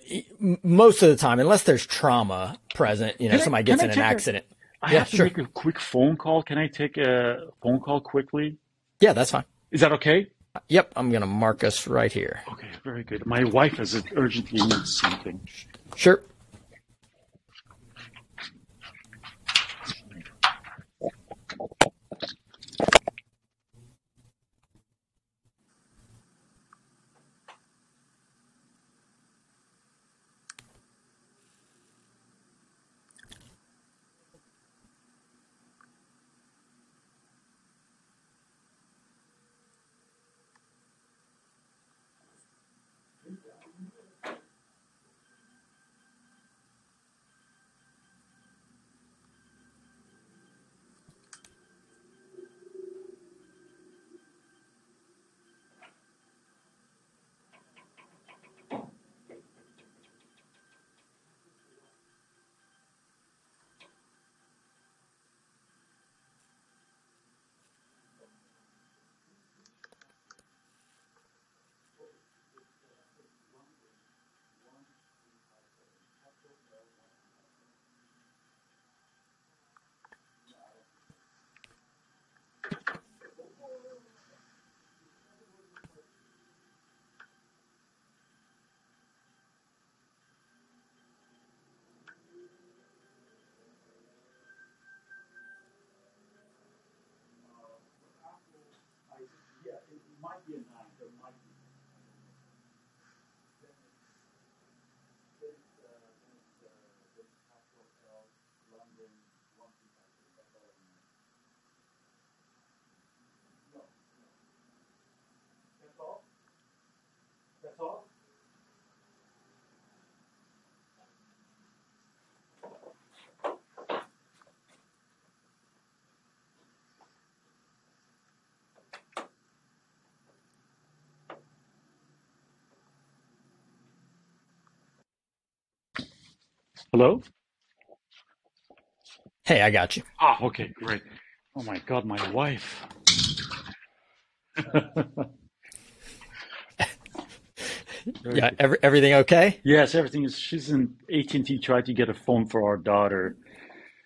[SPEAKER 1] most of the time, unless there's trauma present, you know, can somebody I, gets in an accident.
[SPEAKER 2] I
[SPEAKER 1] Yeah,
[SPEAKER 2] have to
[SPEAKER 1] sure.
[SPEAKER 2] make a quick phone call. Can I take a phone call quickly?
[SPEAKER 1] Yeah, that's fine.
[SPEAKER 2] Is that okay?
[SPEAKER 1] Yep, I'm gonna mark us right here.
[SPEAKER 2] Okay, very good. My wife has urgently needs something.
[SPEAKER 1] Sure.
[SPEAKER 2] Hello?
[SPEAKER 1] Hey, I got you.
[SPEAKER 2] Ah, okay, great. Oh my God, my wife. [laughs]
[SPEAKER 1] Yeah, every, everything okay?
[SPEAKER 2] Yes, everything is. She's in AT&T tried to get a phone for our daughter.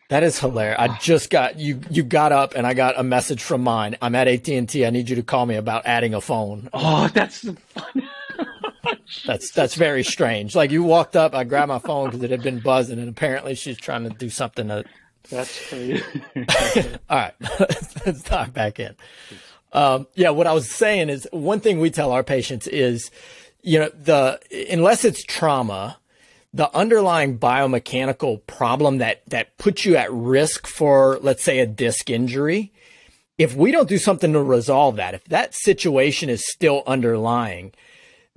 [SPEAKER 1] That is hilarious. I [sighs] just got you. You got up, and I got a message from mine. I'm at AT and T. I need you to call me about adding a phone.
[SPEAKER 2] Oh, that's the fun.
[SPEAKER 1] That's that's very strange. Like you walked up, I grabbed my phone because it had been buzzing, and apparently she's trying to do something. To...
[SPEAKER 2] That's crazy. [laughs]
[SPEAKER 1] All right, [laughs] let's dive back in. Um, yeah, what I was saying is one thing we tell our patients is, you know, the unless it's trauma, the underlying biomechanical problem that that puts you at risk for, let's say, a disc injury. If we don't do something to resolve that, if that situation is still underlying,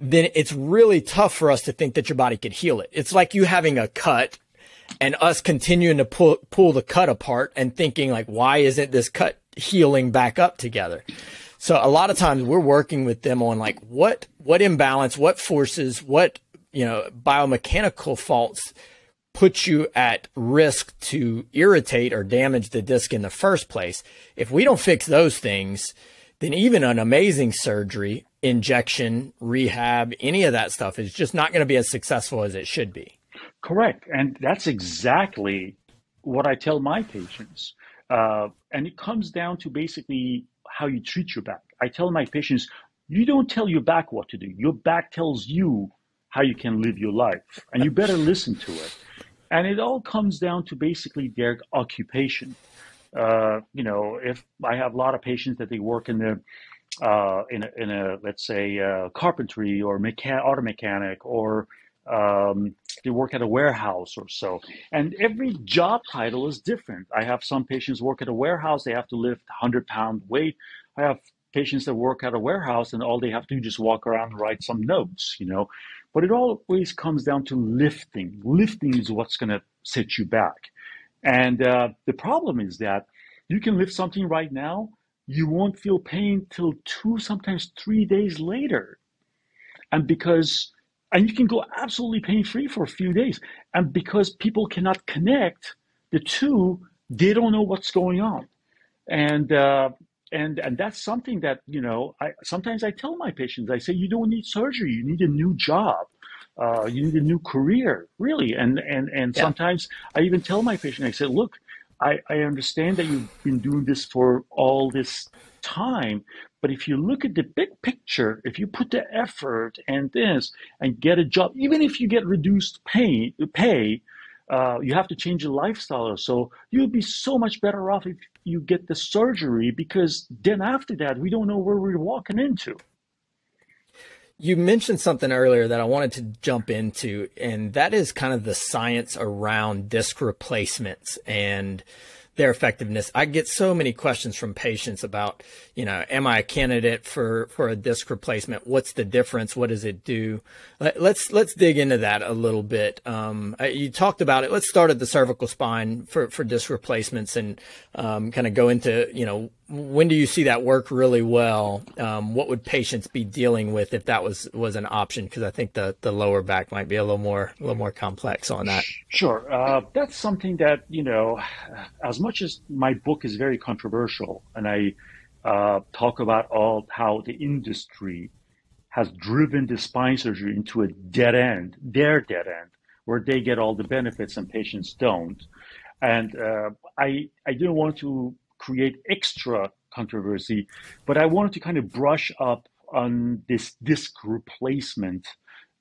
[SPEAKER 1] then it's really tough for us to think that your body could heal it. It's like you having a cut and us continuing to pull pull the cut apart and thinking like, why isn't this cut healing back up together? So a lot of times we're working with them on like what what imbalance, what forces, what you know biomechanical faults put you at risk to irritate or damage the disc in the first place. If we don't fix those things, then even an amazing surgery, injection, rehab, any of that stuff is just not going to be as successful as it should be.
[SPEAKER 2] Correct. And that's exactly what I tell my patients. Uh, and it comes down to basically how you treat your back. I tell my patients, you don't tell your back what to do. Your back tells you how you can live your life, and you better listen to it. And it all comes down to basically their occupation. Uh, you know, if I have a lot of patients that they work in the uh, in a, in a let's say uh, carpentry or mechan- auto mechanic or um, they work at a warehouse or so. And every job title is different. I have some patients work at a warehouse, they have to lift 100 pound weight. I have patients that work at a warehouse and all they have to do is just walk around and write some notes, you know. But it always comes down to lifting. Lifting is what's going to set you back. And uh, the problem is that you can lift something right now, you won't feel pain till two, sometimes three days later. And because and you can go absolutely pain free for a few days. And because people cannot connect the two, they don't know what's going on. And uh, and and that's something that you know. I sometimes I tell my patients, I say, you don't need surgery. You need a new job. Uh, you need a new career, really. And and and
[SPEAKER 1] Yeah.
[SPEAKER 2] sometimes I even tell my patient, I say, look. I, I understand that you've been doing this for all this time, but if you look at the big picture, if you put the effort and this and get a job, even if you get reduced pay, pay uh, you have to change your lifestyle. So you'll be so much better off if you get the surgery because then after that, we don't know where we're walking into.
[SPEAKER 1] You mentioned something earlier that I wanted to jump into, and that is kind of the science around disc replacements and their effectiveness. I get so many questions from patients about, you know, am I a candidate for, for a disc replacement? What's the difference? What does it do? Let, let's, let's dig into that a little bit. Um, you talked about it. Let's start at the cervical spine for, for disc replacements and, um, kind of go into, you know, when do you see that work really well? Um, what would patients be dealing with if that was was an option? Because I think the the lower back might be a little more a little more complex on that.
[SPEAKER 2] Sure, uh, that's something that you know. As much as my book is very controversial, and I uh, talk about all how the industry has driven the spine surgery into a dead end, their dead end, where they get all the benefits and patients don't. And uh, I I didn't want to create extra controversy, but I wanted to kind of brush up on this disc replacement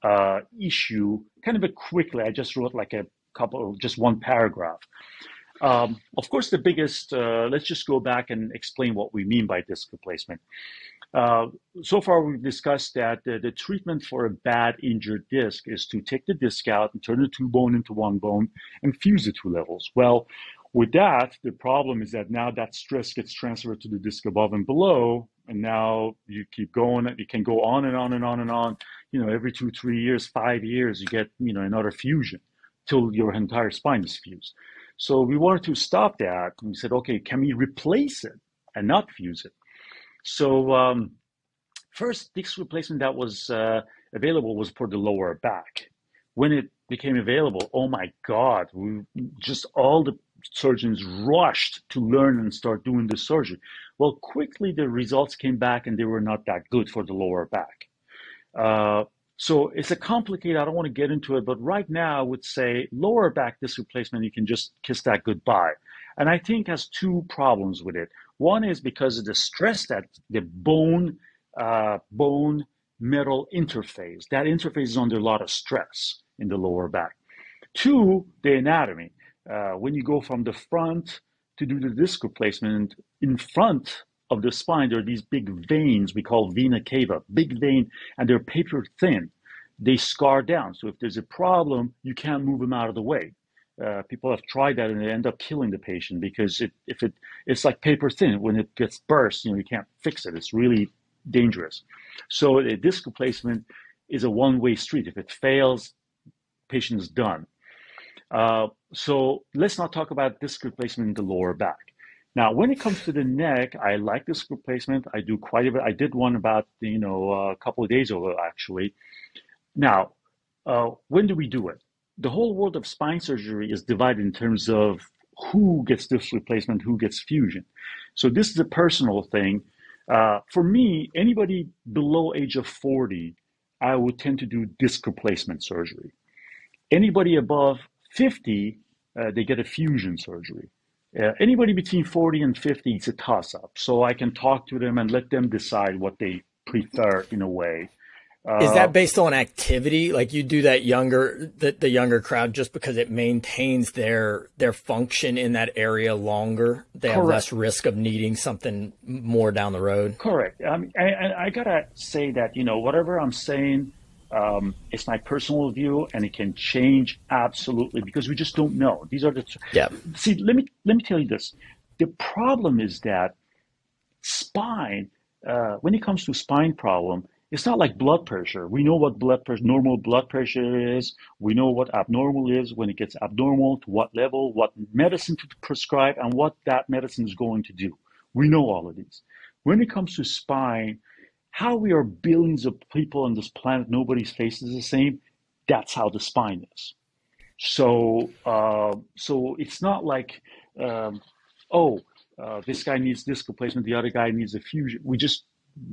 [SPEAKER 2] uh, issue kind of a quickly. I just wrote like a couple, just one paragraph. Um, of course, the biggest, uh, let's just go back and explain what we mean by disc replacement. Uh, so far, we've discussed that the, the, treatment for a bad injured disc is to take the disc out and turn the two bone into one bone and fuse the two levels. Well, with that, the problem is that now that stress gets transferred to the disc above and below, and now you keep going. You can go on and on and on and on. You know, every two, three years, five years, you get you know another fusion till your entire spine is fused. So we wanted to stop that. We said, okay, can we replace it and not fuse it? So um, first disc replacement that was uh, available was for the lower back. When it became available, oh my God, we just all the surgeons rushed to learn and start doing the surgery. Well, quickly the results came back and they were not that good for the lower back. Uh, so it's a complicated, I don't want to get into it, but right now I would say lower back disc replacement, you can just kiss that goodbye. And I think has two problems with it. One is because of the stress that the bone, uh, bone metal interface, that interface is under a lot of stress in the lower back. Two, the anatomy uh, when you go from the front to do the disc replacement, in front of the spine, there are these big veins we call vena cava, big vein, and they're paper thin. They scar down. So if there's a problem, you can't move them out of the way. Uh, people have tried that and they end up killing the patient because it, if it it's like paper thin when it gets burst, you know you can't fix it. It's really dangerous. So a disc replacement is a one-way street. If it fails, patient is done. Uh, so let's not talk about disc replacement in the lower back. Now, when it comes to the neck, I like disc replacement. I do quite a bit. I did one about you know a couple of days ago actually. Now, uh, when do we do it? The whole world of spine surgery is divided in terms of who gets disc replacement, who gets fusion. So this is a personal thing. Uh, for me, anybody below age of 40, I would tend to do disc replacement surgery. Anybody above 50, uh, they get a fusion surgery. Uh, anybody between 40 and 50, it's a toss up. So I can talk to them and let them decide what they prefer in a way.
[SPEAKER 1] Uh, Is that based on activity? Like you do that younger, the, the younger crowd just because it maintains their, their function in that area longer? They correct. have less risk of needing something more down the road?
[SPEAKER 2] Correct. I, mean, I, I gotta say that, you know, whatever I'm saying, um, it's my personal view, and it can change absolutely because we just don't know. These are the yeah. See, let me let me tell you this. The problem is that spine, uh, when it comes to spine problem, it's not like blood pressure. We know what blood pressure, normal blood pressure is. We know what abnormal is when it gets abnormal, to what level, what medicine to prescribe, and what that medicine is going to do. We know all of these. When it comes to spine, how we are billions of people on this planet, nobody's face is the same. That's how the spine is. So, uh, so it's not like, um, oh, uh, this guy needs disc replacement, the other guy needs a fusion. We just,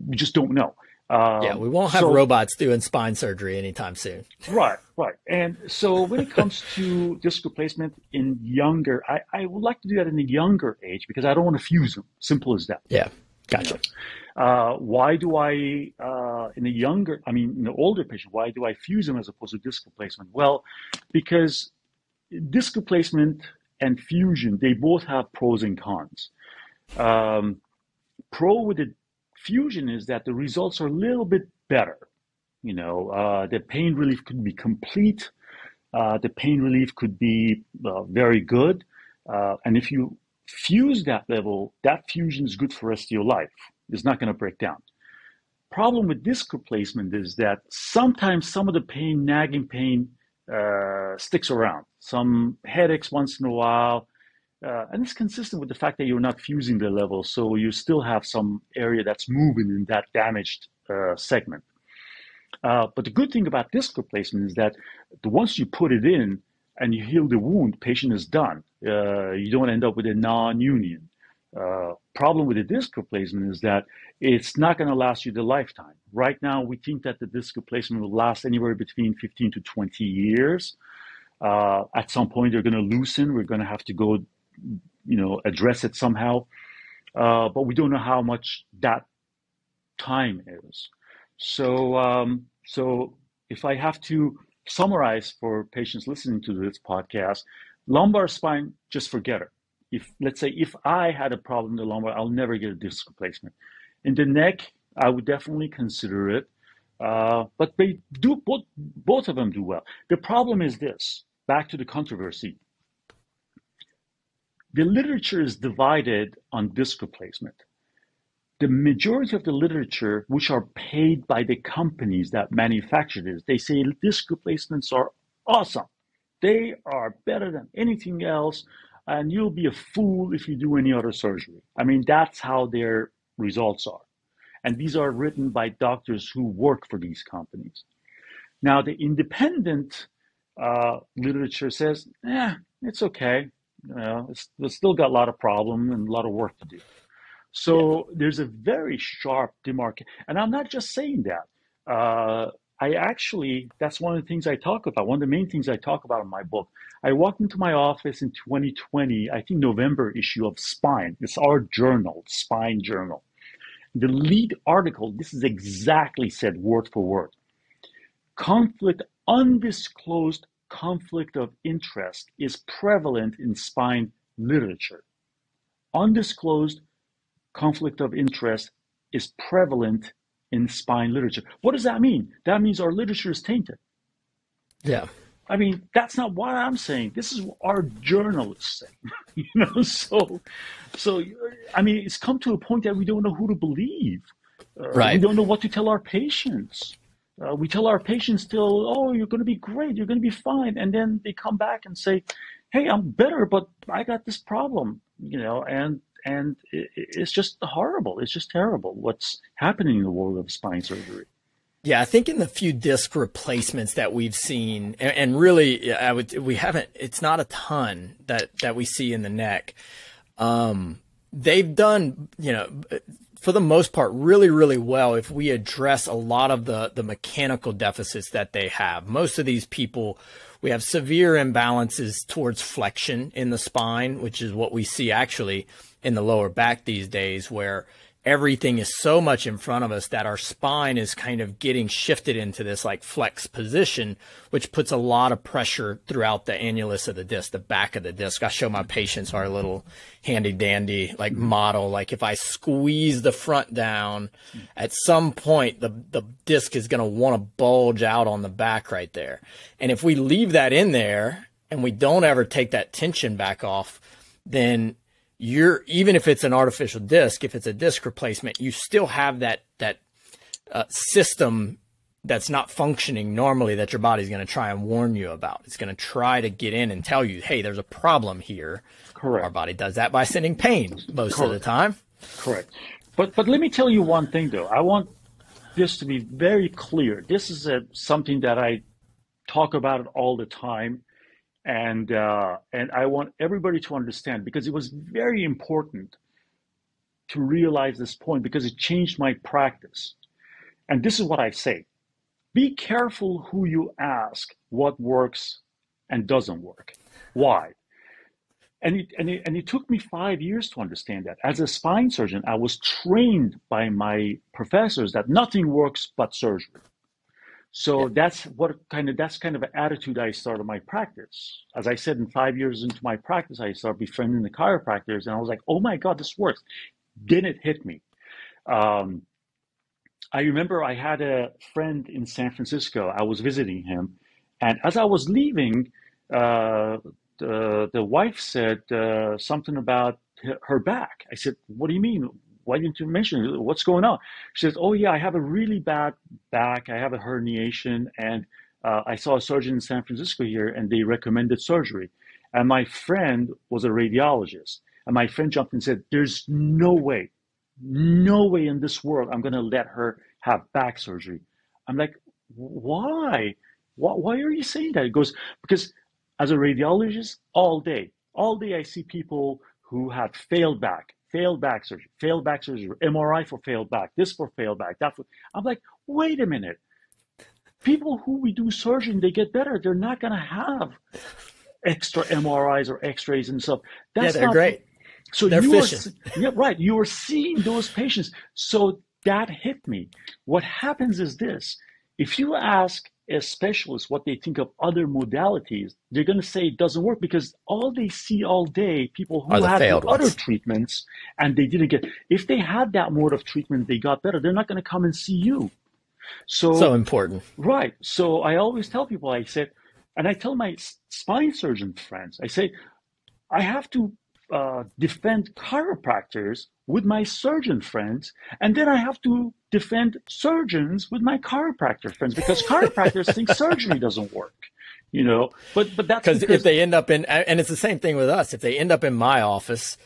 [SPEAKER 2] we just don't know.
[SPEAKER 1] Um, yeah, we won't have so, robots doing spine surgery anytime soon. [laughs]
[SPEAKER 2] right, right. And so when it comes to disc replacement in younger, I, I would like to do that in a younger age because I don't want to fuse them. Simple as that.
[SPEAKER 1] Yeah, gotcha.
[SPEAKER 2] Uh, why do I, uh, in the younger, I mean, in the older patient, why do I fuse them as opposed to disc replacement? Well, because disc replacement and fusion, they both have pros and cons. Um, pro with the fusion is that the results are a little bit better. You know, uh, the pain relief could be complete. Uh, the pain relief could be uh, very good. Uh, and if you fuse that level, that fusion is good for rest of your life. It's not going to break down. Problem with disc replacement is that sometimes some of the pain, nagging pain, uh, sticks around. Some headaches once in a while, uh, and it's consistent with the fact that you're not fusing the level, so you still have some area that's moving in that damaged uh, segment. Uh, but the good thing about disc replacement is that the, once you put it in and you heal the wound, patient is done. Uh, you don't end up with a non-union. Uh, problem with the disc replacement is that it's not going to last you the lifetime. Right now, we think that the disc replacement will last anywhere between 15 to 20 years. Uh, at some point, they're going to loosen. We're going to have to go you know, address it somehow. Uh, but we don't know how much that time is. So, um, so if I have to summarize for patients listening to this podcast, lumbar spine, just forget it. If let's say if I had a problem in the lumbar, I'll never get a disc replacement. In the neck, I would definitely consider it. Uh, but they do both both of them do well. The problem is this: back to the controversy the literature is divided on disc replacement. The majority of the literature, which are paid by the companies that manufacture this, they say disc replacements are awesome. They are better than anything else, and you'll be a fool if you do any other surgery. I mean, that's how their results are. And these are written by doctors who work for these companies. Now, the independent uh, literature says, eh, it's okay. You know, it's, it's still got a lot of problem and a lot of work to do. So yeah. there's a very sharp demarcation. And I'm not just saying that. Uh, I actually, that's one of the things I talk about. One of the main things I talk about in my book. I walked into my office in 2020, I think November issue of Spine. It's our journal, Spine Journal. The lead article, this is exactly said word for word. Conflict undisclosed conflict of interest is prevalent in spine literature. Undisclosed conflict of interest is prevalent in spine literature. What does that mean? That means our literature is tainted.
[SPEAKER 1] Yeah.
[SPEAKER 2] I mean, that's not what I'm saying. This is what our journalists say. [laughs] you know, so, so I mean, it's come to a point that we don't know who to believe. Uh, right. We don't know what to tell our patients. Uh, we tell our patients still, oh, you're going to be great, you're going to be fine, and then they come back and say, hey, I'm better, but I got this problem, you know, and and it, it's just horrible. It's just terrible what's happening in the world of spine surgery.
[SPEAKER 1] Yeah, I think in the few disc replacements that we've seen, and, and really, I would we haven't. It's not a ton that that we see in the neck. Um, they've done, you know, for the most part, really, really well if we address a lot of the, the mechanical deficits that they have. Most of these people, we have severe imbalances towards flexion in the spine, which is what we see actually in the lower back these days, where everything is so much in front of us that our spine is kind of getting shifted into this like flex position, which puts a lot of pressure throughout the annulus of the disc, the back of the disc. I show my patients our little handy dandy like mm-hmm. model. Like if I squeeze the front down, mm. at some point the, the disc is going to want to bulge out on the back right there. And if we leave that in there and we don't ever take that tension back off, then you're even if it's an artificial disc, if it's a disc replacement, you still have that that uh, system that's not functioning normally that your body's going to try and warn you about. It's going to try to get in and tell you, "Hey, there's a problem here."
[SPEAKER 2] Correct.
[SPEAKER 1] Our body does that by sending pain most Correct. of the time.
[SPEAKER 2] Correct. But but let me tell you one thing though. I want this to be very clear. This is a, something that I talk about all the time and uh, and I want everybody to understand because it was very important to realize this point because it changed my practice. And this is what I say be careful who you ask what works and doesn't work. Why? And it, and, it, and it took me five years to understand that. As a spine surgeon, I was trained by my professors that nothing works but surgery. So yeah. that's what kind of that's kind of an attitude I started my practice. As I said, in five years into my practice, I started befriending the chiropractors, and I was like, "Oh my God, this works!" Then it hit me. Um, I remember I had a friend in San Francisco. I was visiting him, and as I was leaving, uh, the, the wife said uh, something about her back. I said, What do you mean? Why didn't you mention it? What's going on? She says, Oh, yeah, I have a really bad back. I have a herniation. And uh, I saw a surgeon in San Francisco here and they recommended surgery. And my friend was a radiologist. And my friend jumped and said, There's no way, no way in this world I'm going to let her have back surgery. I'm like, Why? Why, why are you saying that? He goes, Because as a radiologist, all day, all day I see people who have failed back, failed back surgery, failed back surgery, MRI for failed back, this for failed back, that for. I'm like, wait a minute. People who we do surgery, they get better. They're not going to have extra MRIs or X-rays and stuff.
[SPEAKER 1] That's yeah, they're not, great.
[SPEAKER 2] So they're you Are, yeah, right. You are seeing those patients. So that hit me. What happens is this: if you ask as specialists what they think of other modalities, they're going to say it doesn't work because all they see all day people who had other treatments and they didn't get. If they had that mode of treatment, they got better. They're not going to come and see you. So
[SPEAKER 1] so important,
[SPEAKER 2] right? So I always tell people, I said, and I tell my spine surgeon friends, I say, I have to uh, defend chiropractors with my surgeon friends, and then I have to defend surgeons with my chiropractor friends because [laughs] chiropractors think surgery doesn't work. You know, but but that's
[SPEAKER 1] because if they end up in, and it's the same thing with us. If they end up in my office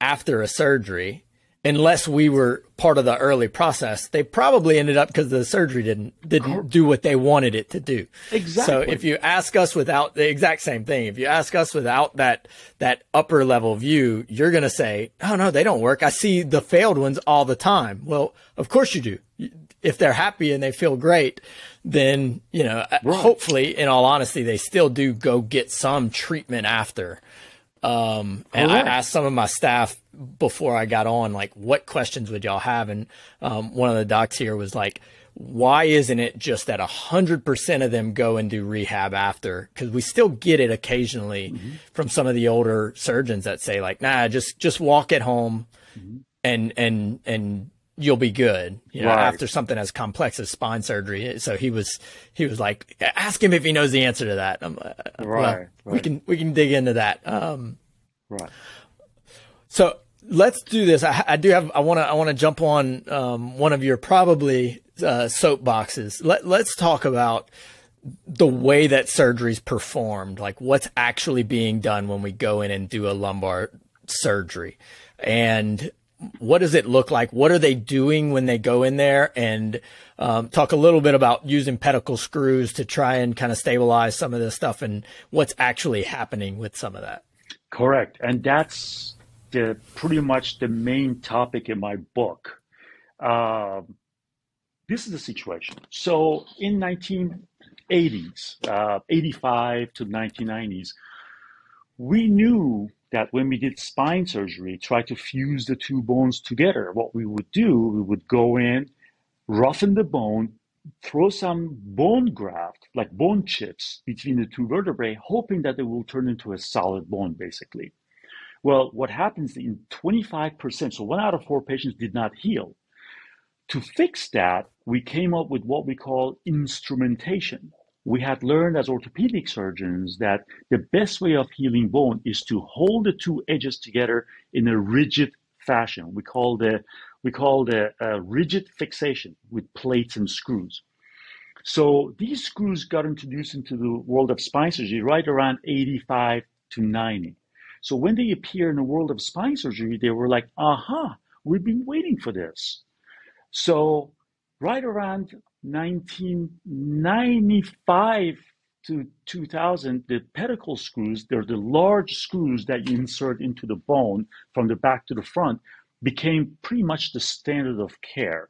[SPEAKER 1] after a surgery, unless we were part of the early process, they probably ended up because the surgery didn't didn't oh. do what they wanted it to do.
[SPEAKER 2] Exactly.
[SPEAKER 1] So if you ask us without the exact same thing, if you ask us without that that upper level view, you're going to say, "Oh no, they don't work. I see the failed ones all the time." Well, of course you do. If they're happy and they feel great, then, you know, right. hopefully in all honesty, they still do go get some treatment after. Um, and right. I asked some of my staff before I got on, like, what questions would y'all have? And um, one of the docs here was like, why isn't it just that 100% of them go and do rehab after? Because we still get it occasionally mm-hmm. from some of the older surgeons that say, like, nah, just just walk at home mm-hmm. and and and you'll be good you know right. after something as complex as spine surgery so he was he was like ask him if he knows the answer to that I'm, uh, right, well, right, we can we can dig into that um,
[SPEAKER 2] right
[SPEAKER 1] so let's do this. I, I do have. I want to. I want to jump on um, one of your probably uh, soapboxes. Let Let's talk about the way that surgery is performed. Like what's actually being done when we go in and do a lumbar surgery, and what does it look like? What are they doing when they go in there? And um, talk a little bit about using pedicle screws to try and kind of stabilize some of this stuff, and what's actually happening with some of that.
[SPEAKER 2] Correct, and that's the pretty much the main topic in my book. Uh, this is the situation. So in 1980s, uh, 85 to 1990s, we knew that when we did spine surgery, try to fuse the two bones together, what we would do, we would go in, roughen the bone, throw some bone graft, like bone chips, between the two vertebrae, hoping that it will turn into a solid bone, basically. Well, what happens in 25%, so one out of four patients did not heal. To fix that, we came up with what we call instrumentation. We had learned as orthopedic surgeons that the best way of healing bone is to hold the two edges together in a rigid fashion. We call the we call the uh, rigid fixation with plates and screws. So these screws got introduced into the world of spine surgery right around 85 to 90. So when they appear in the world of spine surgery, they were like, aha, we've been waiting for this. So right around 1995 to 2000, the pedicle screws, they're the large screws that you insert into the bone from the back to the front, became pretty much the standard of care.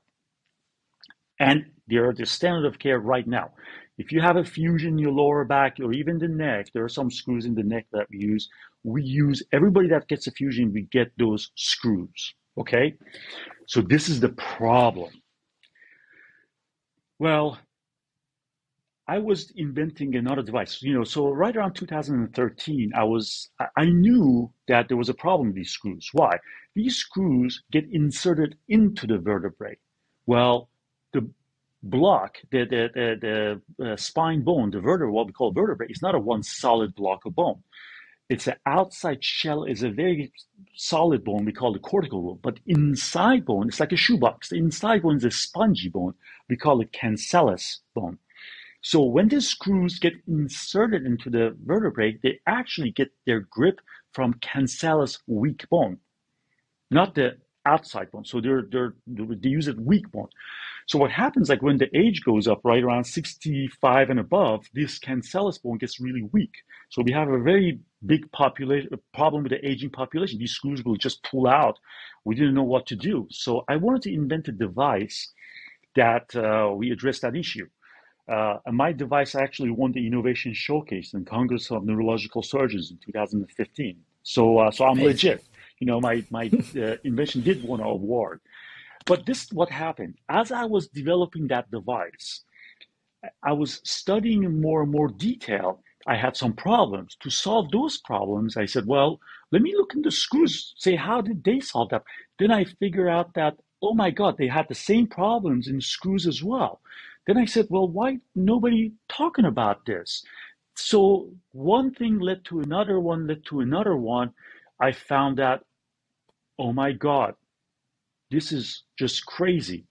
[SPEAKER 2] And they're the standard of care right now. If you have a fusion in your lower back or even the neck, there are some screws in the neck that we use. We use everybody that gets a fusion, we get those screws. Okay? So this is the problem. Well, I was inventing another device, you know. So right around 2013, I was I knew that there was a problem with these screws. Why? These screws get inserted into the vertebrae. Well, the block, the the the, the uh, spine bone, the vertebra, what we call vertebrae, is not a one solid block of bone. It's an outside shell is a very solid bone we call the cortical bone, but inside bone it's like a shoebox. The inside bone is a spongy bone. We call it cancellous bone. So when the screws get inserted into the vertebrae, they actually get their grip from cancellous weak bone, not the outside bone. So they're, they're, they use it weak bone. So what happens, like when the age goes up, right around 65 and above, this cancellous bone gets really weak. So we have a very big population problem with the aging population. These screws will just pull out. We didn't know what to do. So I wanted to invent a device that uh, we address that issue. Uh, and my device actually won the innovation showcase in Congress of Neurological Surgeons in 2015. So, uh, so I'm Amazing. legit. You know, my my uh, invention did win an award. But this what happened as I was developing that device. I was studying in more and more detail. I had some problems. To solve those problems, I said, well, let me look into screws, say, how did they solve that? Then I figure out that, oh my God, they had the same problems in screws as well. Then I said, well, why nobody talking about this? So one thing led to another one, led to another one. I found that, oh my God, this is just crazy.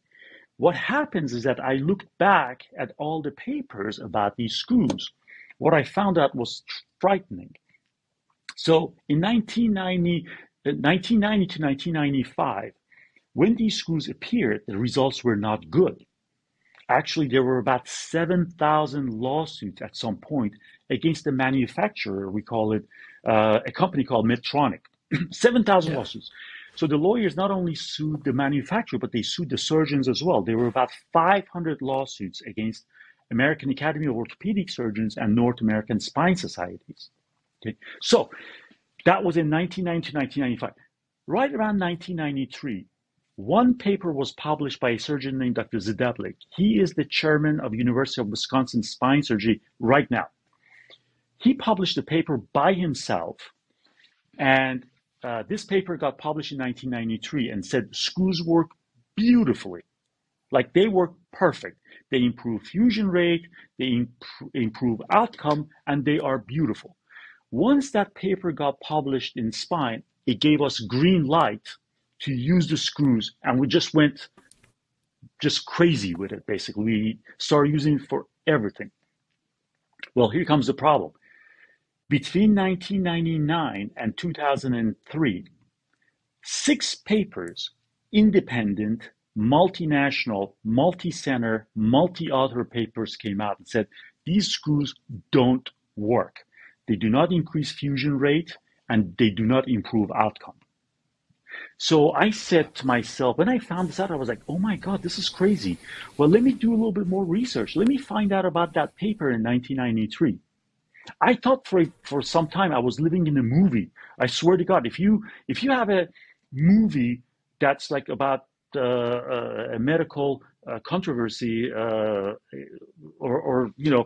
[SPEAKER 2] What happens is that I looked back at all the papers about these screws. What I found out was frightening. So in 1990, 1990 to 1995, when these screws appeared, the results were not good. Actually, there were about 7,000 lawsuits at some point against the manufacturer. We call it uh, a company called Medtronic. [clears throat] 7,000 yeah. lawsuits. So the lawyers not only sued the manufacturer, but they sued the surgeons as well. There were about 500 lawsuits against American Academy of Orthopedic Surgeons and North American Spine Societies. Okay, so that was in 1990 to 1995. Right around 1993, one paper was published by a surgeon named Dr. Zdeblick. He is the chairman of University of Wisconsin Spine Surgery right now. He published a paper by himself, and uh, this paper got published in 1993 and said screws work beautifully. Like they work perfect. They improve fusion rate, they imp- improve outcome, and they are beautiful. Once that paper got published in Spine, it gave us green light to use the screws, and we just went just crazy with it. Basically, we started using it for everything. Well, here comes the problem. Between 1999 and 2003, six papers, independent, multinational, multi-center, multi-author papers came out and said these screws don't work. They do not increase fusion rate and they do not improve outcome. So I said to myself, when I found this out, I was like, oh my God, this is crazy. Well, let me do a little bit more research. Let me find out about that paper in 1993. I thought for for some time I was living in a movie. I swear to God, if you if you have a movie that's like about uh, uh a medical uh, controversy, uh, or, or you know,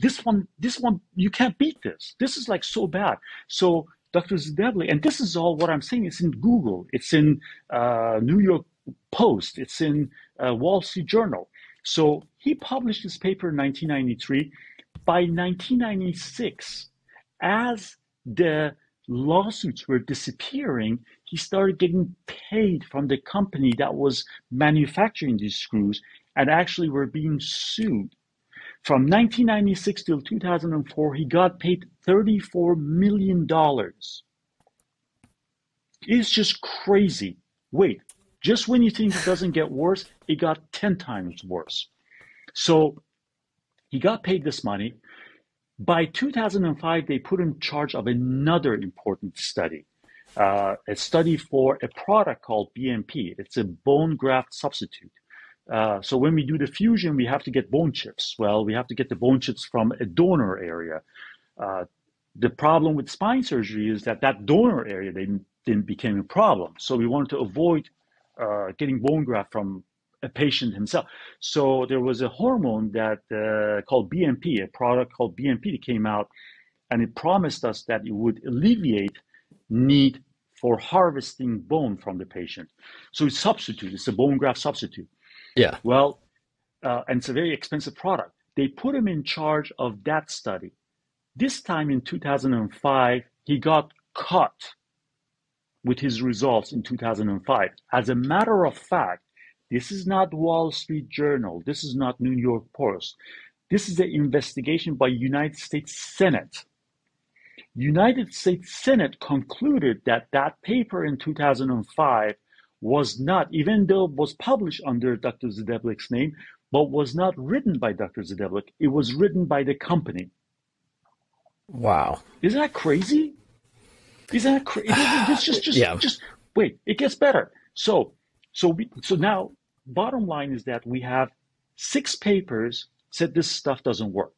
[SPEAKER 2] this one this one you can't beat this. This is like so bad. So Dr. Zdeblick, and this is all what I'm saying. It's in Google, it's in uh, New York Post, it's in uh, Wall Street Journal. So he published this paper in 1993. By 1996, as the lawsuits were disappearing, he started getting paid from the company that was manufacturing these screws and actually were being sued. From 1996 till 2004, he got paid $34 million. It's just crazy. Wait, just when you think it doesn't get worse, it got 10 times worse. So he got paid this money. By 2005, they put him in charge of another important study, uh, a study for a product called BMP. It's a bone graft substitute. Uh, so when we do the fusion, we have to get bone chips. Well, we have to get the bone chips from a donor area. Uh, the problem with spine surgery is that that donor area then, then became a problem. So we wanted to avoid uh, getting bone graft from a patient himself. So there was a hormone that uh, called BMP, a product called BMP that came out, and it promised us that it would alleviate need for harvesting bone from the patient. So it's substitute. It's a bone graft substitute.
[SPEAKER 1] Yeah.
[SPEAKER 2] Well, uh, and it's a very expensive product. They put him in charge of that study. This time in 2005, he got caught with his results in 2005. As a matter of fact, this is not Wall Street Journal. This is not New York Post. This is an investigation by United States Senate. United States Senate concluded that that paper in 2005 was not, even though it was published under Dr. Zdeblick's name, but was not written by Dr. Zdeblick. It was written by the company.
[SPEAKER 1] Wow.
[SPEAKER 2] Isn't that crazy? Isn't that crazy? Just, [sighs] just, just, yeah. just wait. It gets better. So, so we, so now, bottom line is that we have six papers said this stuff doesn't work.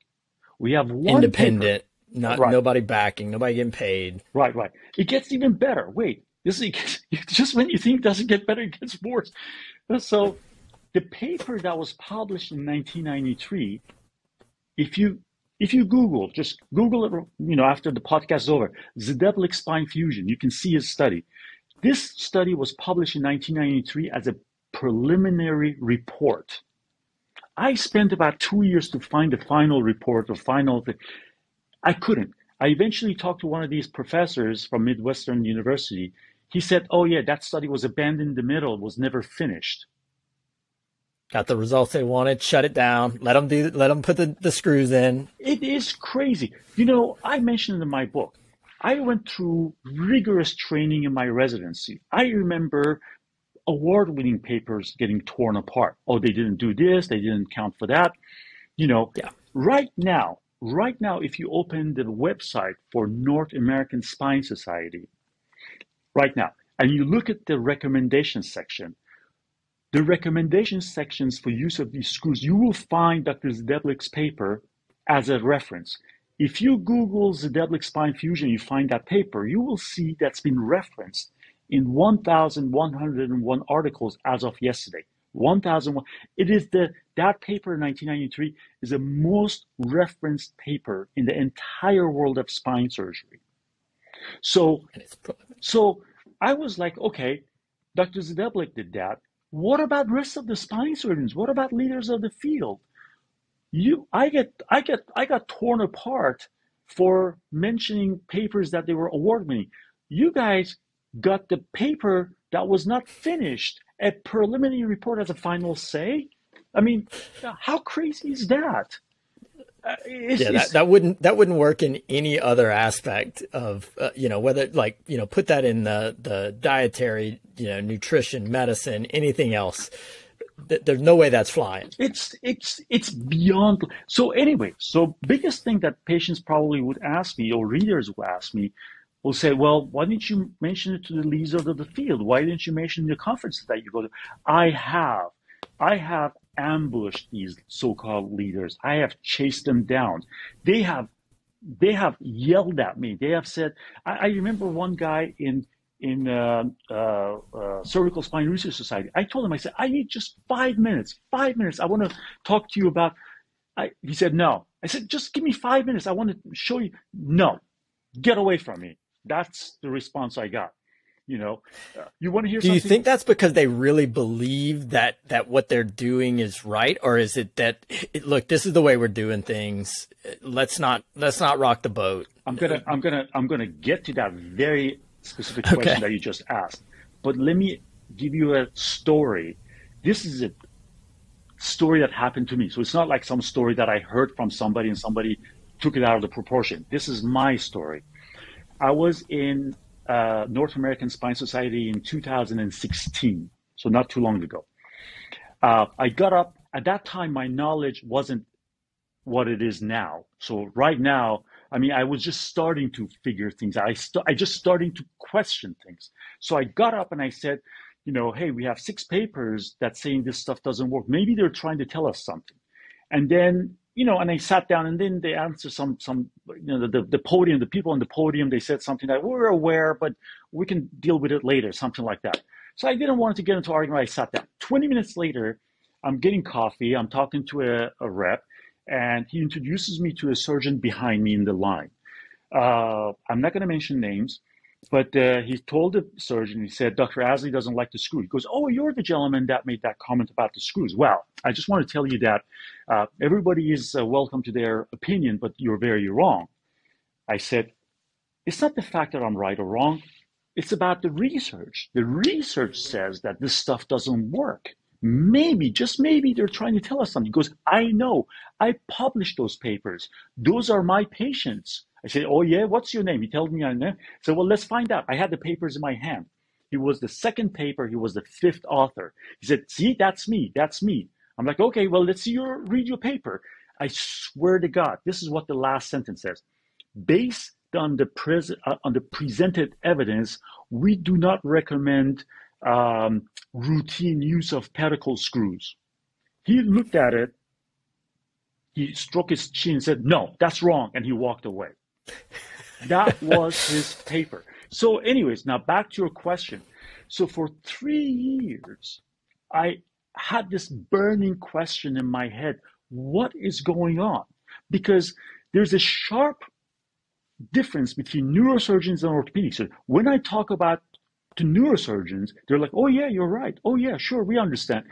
[SPEAKER 2] We have one
[SPEAKER 1] independent, paper, not right. nobody backing, nobody getting paid.
[SPEAKER 2] Right, right. It gets even better. Wait, this is [laughs] just when you think it doesn't get better, it gets worse. Uh, so, the paper that was published in 1993, if you if you Google, just Google it, you know, after the podcast is over, Zdeblick spine fusion, you can see his study. This study was published in 1993 as a preliminary report. I spent about two years to find the final report or final thing. I couldn't. I eventually talked to one of these professors from Midwestern University. He said, Oh, yeah, that study was abandoned in the middle, was never finished
[SPEAKER 1] got the results they wanted, shut it down, let them do, let them put the, the screws in.
[SPEAKER 2] It is crazy. You know, I mentioned in my book, I went through rigorous training in my residency. I remember award winning papers getting torn apart. Oh, they didn't do this, they didn't count for that. You know,
[SPEAKER 1] yeah.
[SPEAKER 2] right now, right now, if you open the website for North American Spine Society, right now, and you look at the recommendation section, the recommendation sections for use of these screws, you will find Dr. Zdeblick's paper as a reference. If you Google Zdeblick spine fusion, you find that paper, you will see that's been referenced in 1,101 articles as of yesterday. 1,001. It is the that paper in 1993 is the most referenced paper in the entire world of spine surgery. So, so I was like, okay, Dr. Zdeblick did that. What about rest of the spine surgeons? What about leaders of the field? You, I get, I get, I got torn apart for mentioning papers that they were award winning. You guys got the paper that was not finished, a preliminary report as a final say. I mean, how crazy is that?
[SPEAKER 1] Uh, yeah, that, that wouldn't that wouldn't work in any other aspect of uh, you know whether like you know put that in the the dietary you know nutrition medicine anything else. There's no way that's flying.
[SPEAKER 2] It's it's it's beyond. So anyway, so biggest thing that patients probably would ask me or readers will ask me will say, well, why didn't you mention it to the leaders of the field? Why didn't you mention the conferences that you go to? I have. I have ambushed these so-called leaders. I have chased them down. They have they have yelled at me. They have said, I, I remember one guy in in uh, uh, uh, Cervical Spine Research Society. I told him, I said, I need just five minutes. Five minutes. I want to talk to you about. I, he said, no. I said, just give me five minutes. I want to show you. No, get away from me. That's the response I got. You know, uh, you want to hear.
[SPEAKER 1] Do something? you think that's because they really believe that that what they're doing is right, or is it that look, this is the way we're doing things? Let's not let's not rock the boat.
[SPEAKER 2] I'm gonna I'm gonna I'm gonna get to that very specific question that you just asked, but let me give you a story. This is a story that happened to me, so it's not like some story that I heard from somebody and somebody took it out of the proportion. This is my story. I was in uh, North American Spine Society in 2016, so not too long ago. Uh, I got up, at that time, my knowledge wasn't what it is now. So right now, I mean, I was just starting to figure things out. I, st- I just starting to question things. So I got up and I said, you know, hey, we have six papers that saying this stuff doesn't work. Maybe they're trying to tell us something. And then, you know, and I sat down and then they answered some, some, you know, the, the podium, the people on the podium, they said something that we're aware, but we can deal with it later, something like that. So I didn't want to get into argument. I sat down. 20 minutes later, I'm getting coffee. I'm talking to a, a rep and he introduces me to a surgeon behind me in the line. Uh, I'm not going to mention names, but uh, he told the surgeon, he said, Dr. Aslie doesn't like the screw. He goes, Oh, you're the gentleman that made that comment about the screws. Well, I just want to tell you that uh, everybody is uh, welcome to their opinion, but you're very wrong. I said, It's not the fact that I'm right or wrong. It's about the research. The research says that this stuff doesn't work. Maybe, just maybe, they're trying to tell us something. He goes, I know. I published those papers. Those are my patients. I said, Oh, yeah, what's your name? He told me my name. So, well, let's find out. I had the papers in my hand. He was the second paper, he was the fifth author. He said, See, that's me, that's me. I'm like, Okay, well, let's see your read your paper. I swear to God, this is what the last sentence says. Based on the, pres- uh, on the presented evidence, we do not recommend um, routine use of pedicle screws. He looked at it, he struck his chin and said, No, that's wrong. And he walked away. That [laughs] was his paper. So, anyways, now back to your question. So, for three years, I had this burning question in my head what is going on? Because there's a sharp difference between neurosurgeons and orthopedics. So When I talk about to neurosurgeons, they're like, oh, yeah, you're right. Oh, yeah, sure, we understand.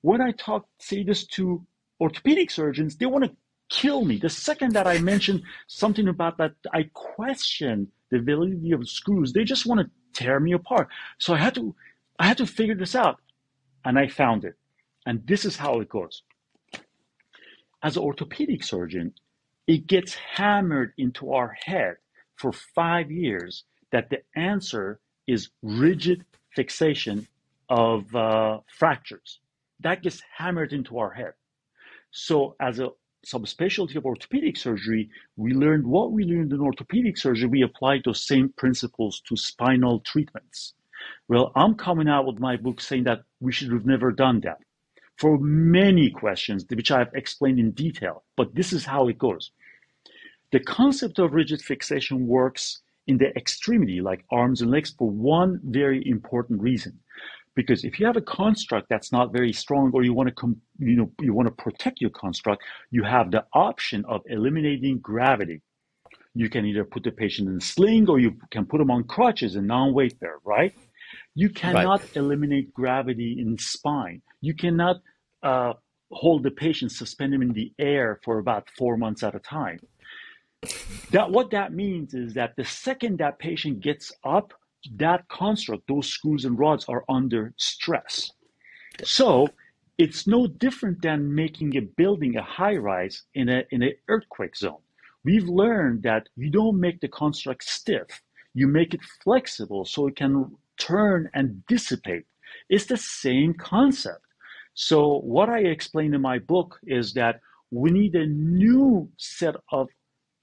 [SPEAKER 2] When I talk, say this to orthopedic surgeons, they want to kill me. The second that I mention something about that, I question the validity of screws. They just want to tear me apart. So I had to, I had to figure this out, and I found it. And this is how it goes. As an orthopedic surgeon, it gets hammered into our head for five years that the answer is rigid fixation of uh, fractures. That gets hammered into our head. So, as a subspecialty of orthopedic surgery, we learned what we learned in orthopedic surgery. We applied those same principles to spinal treatments. Well, I'm coming out with my book saying that we should have never done that for many questions, which I've explained in detail. But this is how it goes. The concept of rigid fixation works in the extremity, like arms and legs, for one very important reason. Because if you have a construct that's not very strong, or you want to, com- you know, you want to protect your construct, you have the option of eliminating gravity. You can either put the patient in a sling, or you can put them on crutches and non-weight bear, right? You cannot right. eliminate gravity in spine. You cannot uh, hold the patient, suspend him in the air for about four months at a time. That what that means is that the second that patient gets up, that construct, those screws and rods are under stress. So it's no different than making a building a high rise in a in an earthquake zone. We've learned that you don't make the construct stiff, you make it flexible so it can turn and dissipate. It's the same concept. So what I explain in my book is that we need a new set of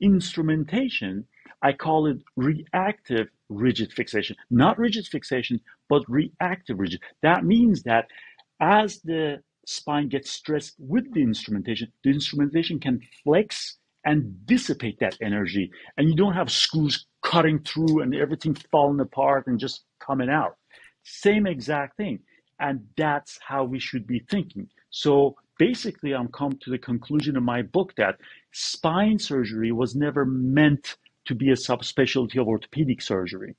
[SPEAKER 2] instrumentation, I call it reactive rigid fixation. Not rigid fixation, but reactive rigid. That means that as the spine gets stressed with the instrumentation, the instrumentation can flex and dissipate that energy. And you don't have screws cutting through and everything falling apart and just coming out. Same exact thing. And that's how we should be thinking. So basically, I'm come to the conclusion in my book that spine surgery was never meant to be a subspecialty of orthopedic surgery.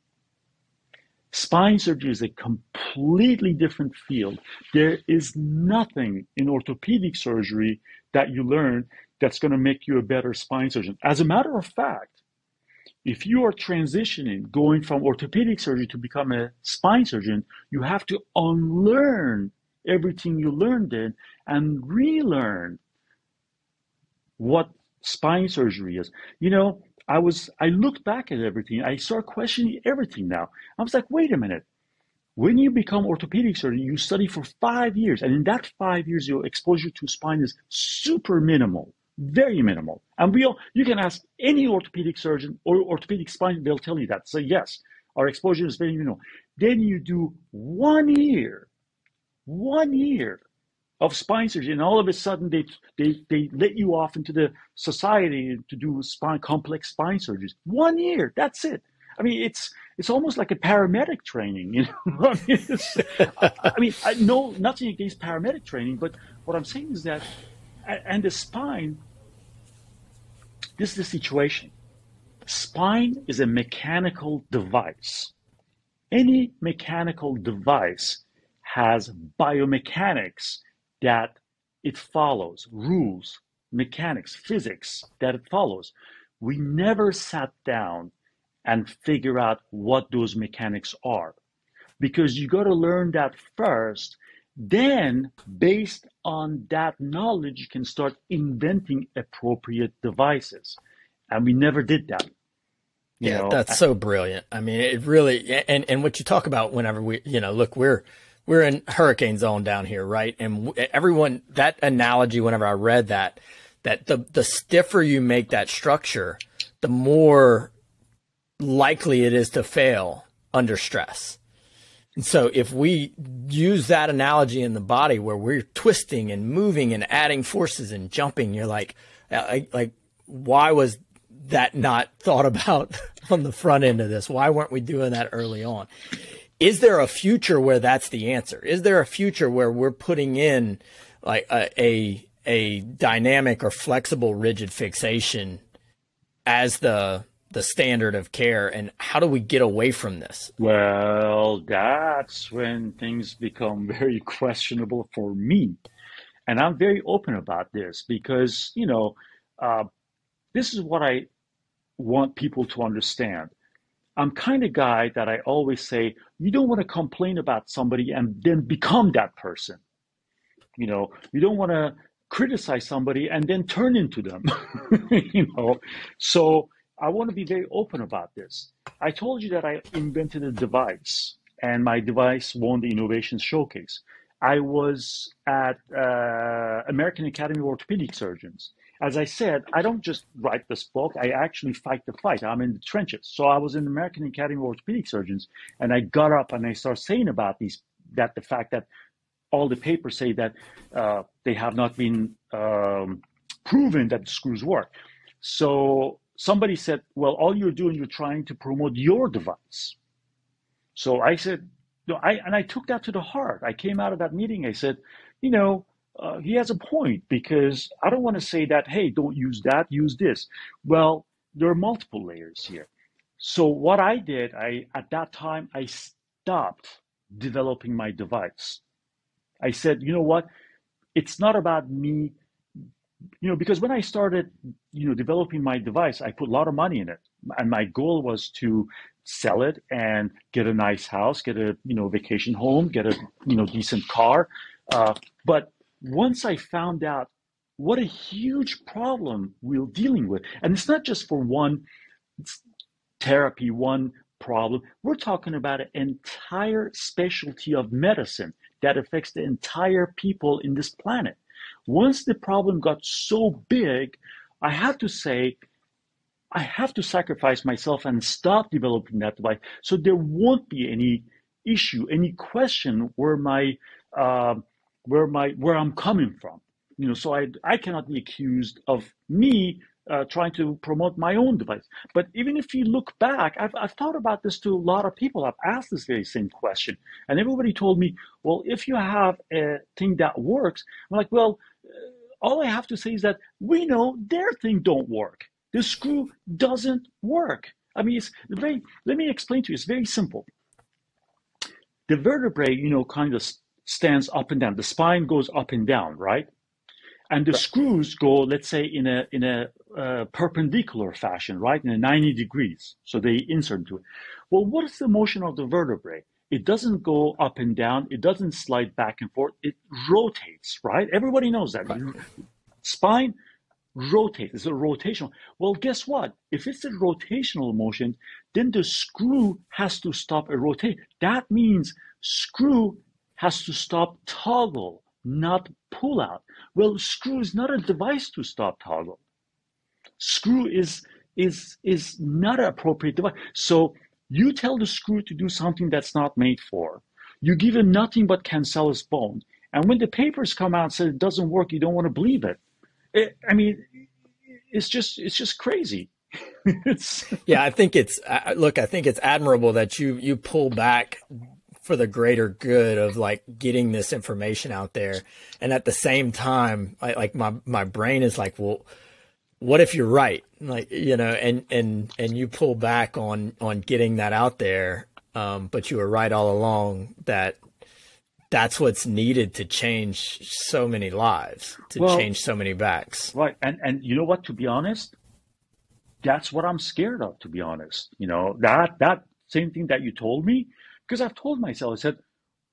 [SPEAKER 2] Spine surgery is a completely different field. There is nothing in orthopedic surgery that you learn that's going to make you a better spine surgeon. As a matter of fact, if you are transitioning, going from orthopedic surgery to become a spine surgeon, you have to unlearn everything you learned in and relearn what spine surgery is. You know, I was I looked back at everything. I start questioning everything now. I was like, wait a minute. When you become orthopedic surgeon, you study for five years, and in that five years, your exposure to spine is super minimal, very minimal. And we all, you can ask any orthopedic surgeon or orthopedic spine, they'll tell you that. So yes, Our exposure is very minimal. Then you do one year, one year of spine surgery, and all of a sudden they they they let you off into the society to do spine complex spine surgeries. One year, that's it. I mean, it's it's almost like a paramedic training, you know. [laughs] I mean, I, mean, I know nothing against paramedic training, but what I'm saying is that, and the spine, this is the situation. Spine is a mechanical device. Any mechanical device has biomechanics that it follows, rules, mechanics, physics that it follows. We never sat down and figure out what those mechanics are because you got to learn that first. Then, based on that knowledge, you can start inventing appropriate devices. And we never did that.
[SPEAKER 1] You yeah, know, that's I, so brilliant. I mean, it really, and, and what you talk about whenever we, you know, look, we're, we're in hurricane zone down here, right? And everyone, that analogy, whenever I read that, that the, the stiffer you make that structure, the more likely it is to fail under stress. And so if we use that analogy in the body where we're twisting and moving and adding forces and jumping, you're like, uh, like, like why was that not thought [laughs] about on the front end of this? Why weren't we doing that early on? Is there a future where that's the answer? Is there a future where we're putting in like a, a, a dynamic or flexible rigid fixation as the the standard of care? And how do we get away from this?
[SPEAKER 2] Well that's when things become [laughs] very questionable for me. And i'm very open about this because you know uh, this is what i want people to understand. I'm kind of guy that I always say, you don't want to complain about somebody and then become that person. You know, you don't want to criticize somebody and then turn into them. [laughs] you know, so I want to be very open about this. I told you that I invented a device and my device won the innovation showcase. I was at uh, American Academy of Orthopedic Surgeons as I said, I don't just write this book. I actually fight the fight. I'm in the trenches. So I was in the American Academy of Orthopedic Surgeons, and I got up and I started saying about these that the fact that all the papers say that uh, they have not been um, proven that the screws work. So somebody said, "Well, all you're doing, you're trying to promote your device." So I said, "No," I and I took that to the heart. I came out of that meeting. I said, "You know." Uh, he has a point because I don't want to say that, hey, don't use that, use this. Well, there are multiple layers here. So what I did, I at that time I stopped developing my device. I said, you know what? It's not about me, you know, because when I started, you know, developing my device, I put a lot of money in it. And my goal was to sell it and get a nice house, get a, you know, vacation home, get a, you know, decent car. Uh, but once I found out what a huge problem we're dealing with, and it's not just for one therapy, one problem, we're talking about an entire specialty of medicine that affects the entire people in this planet. Once the problem got so big, I have to say, I have to sacrifice myself and stop developing that device so there won't be any issue, any question where my uh, where my where I'm coming from. You know, so I I cannot be accused of me uh, trying to promote my own device. But even if you look back, I've, I've thought about this to a lot of people. I've asked this very same question, and everybody told me, well, if you have a thing that works, I'm like, well, uh, all I have to say is that we know their thing don't work. The screw doesn't work. I mean, it's very. Let me explain to you. It's very simple. The vertebrae, you know, kind of stands up and down. The spine goes up and down, right? And the right. screws go, let's say, in a in a uh, perpendicular fashion, right, in a 90 degrees. So they insert into it. Well, what is the motion of the vertebrae? It doesn't go up and down. It doesn't slide back and forth. It rotates, right? Everybody knows that. Right. Spine rotates. It's a rotational. Well, guess what? If it's a rotational motion, then the screw has to stop a rotate. That means screw has to stop toggle, not pull out. Well, screw is not a device to stop toggle. Screw is is is not an appropriate device. So You tell the screw to do something that's not made for. You give him nothing but cancellous bone. And when the papers come out and say it doesn't work, you don't want to believe it. it I mean, it's just it's just crazy. [laughs]
[SPEAKER 1] yeah, I think it's look, I think it's admirable that you you pull back for the greater good of like getting this information out there, and at the same time, I, like my my brain is like, well, what if you're right? Like you know, and and and you pull back on on getting that out there, um, but you were right all along that that's what's needed to change so many lives, to well, change so many backs.
[SPEAKER 2] Right. And and you know what, to be honest, that's what I'm scared of, to be honest. You know, that that same thing that you told me, because I've told myself, I said,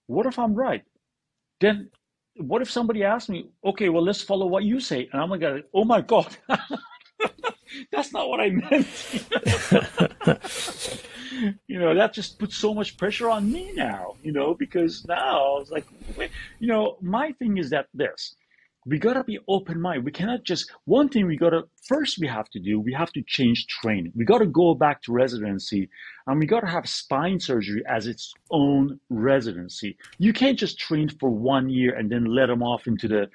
[SPEAKER 2] what if I'm right? Then what if somebody asks me, okay, well, let's follow what you say? And I'm like, oh my God, [laughs] that's not what I meant. [laughs] you know, that just puts so much pressure on me now, you know, because now I was like, you know, my thing is that this, we got to be open minded. We cannot just, one thing we got to, first we have to do, we have to change training. We got to go back to residency and we got to have spine surgery as its own residency. You can't just train for one year and then let them off into the,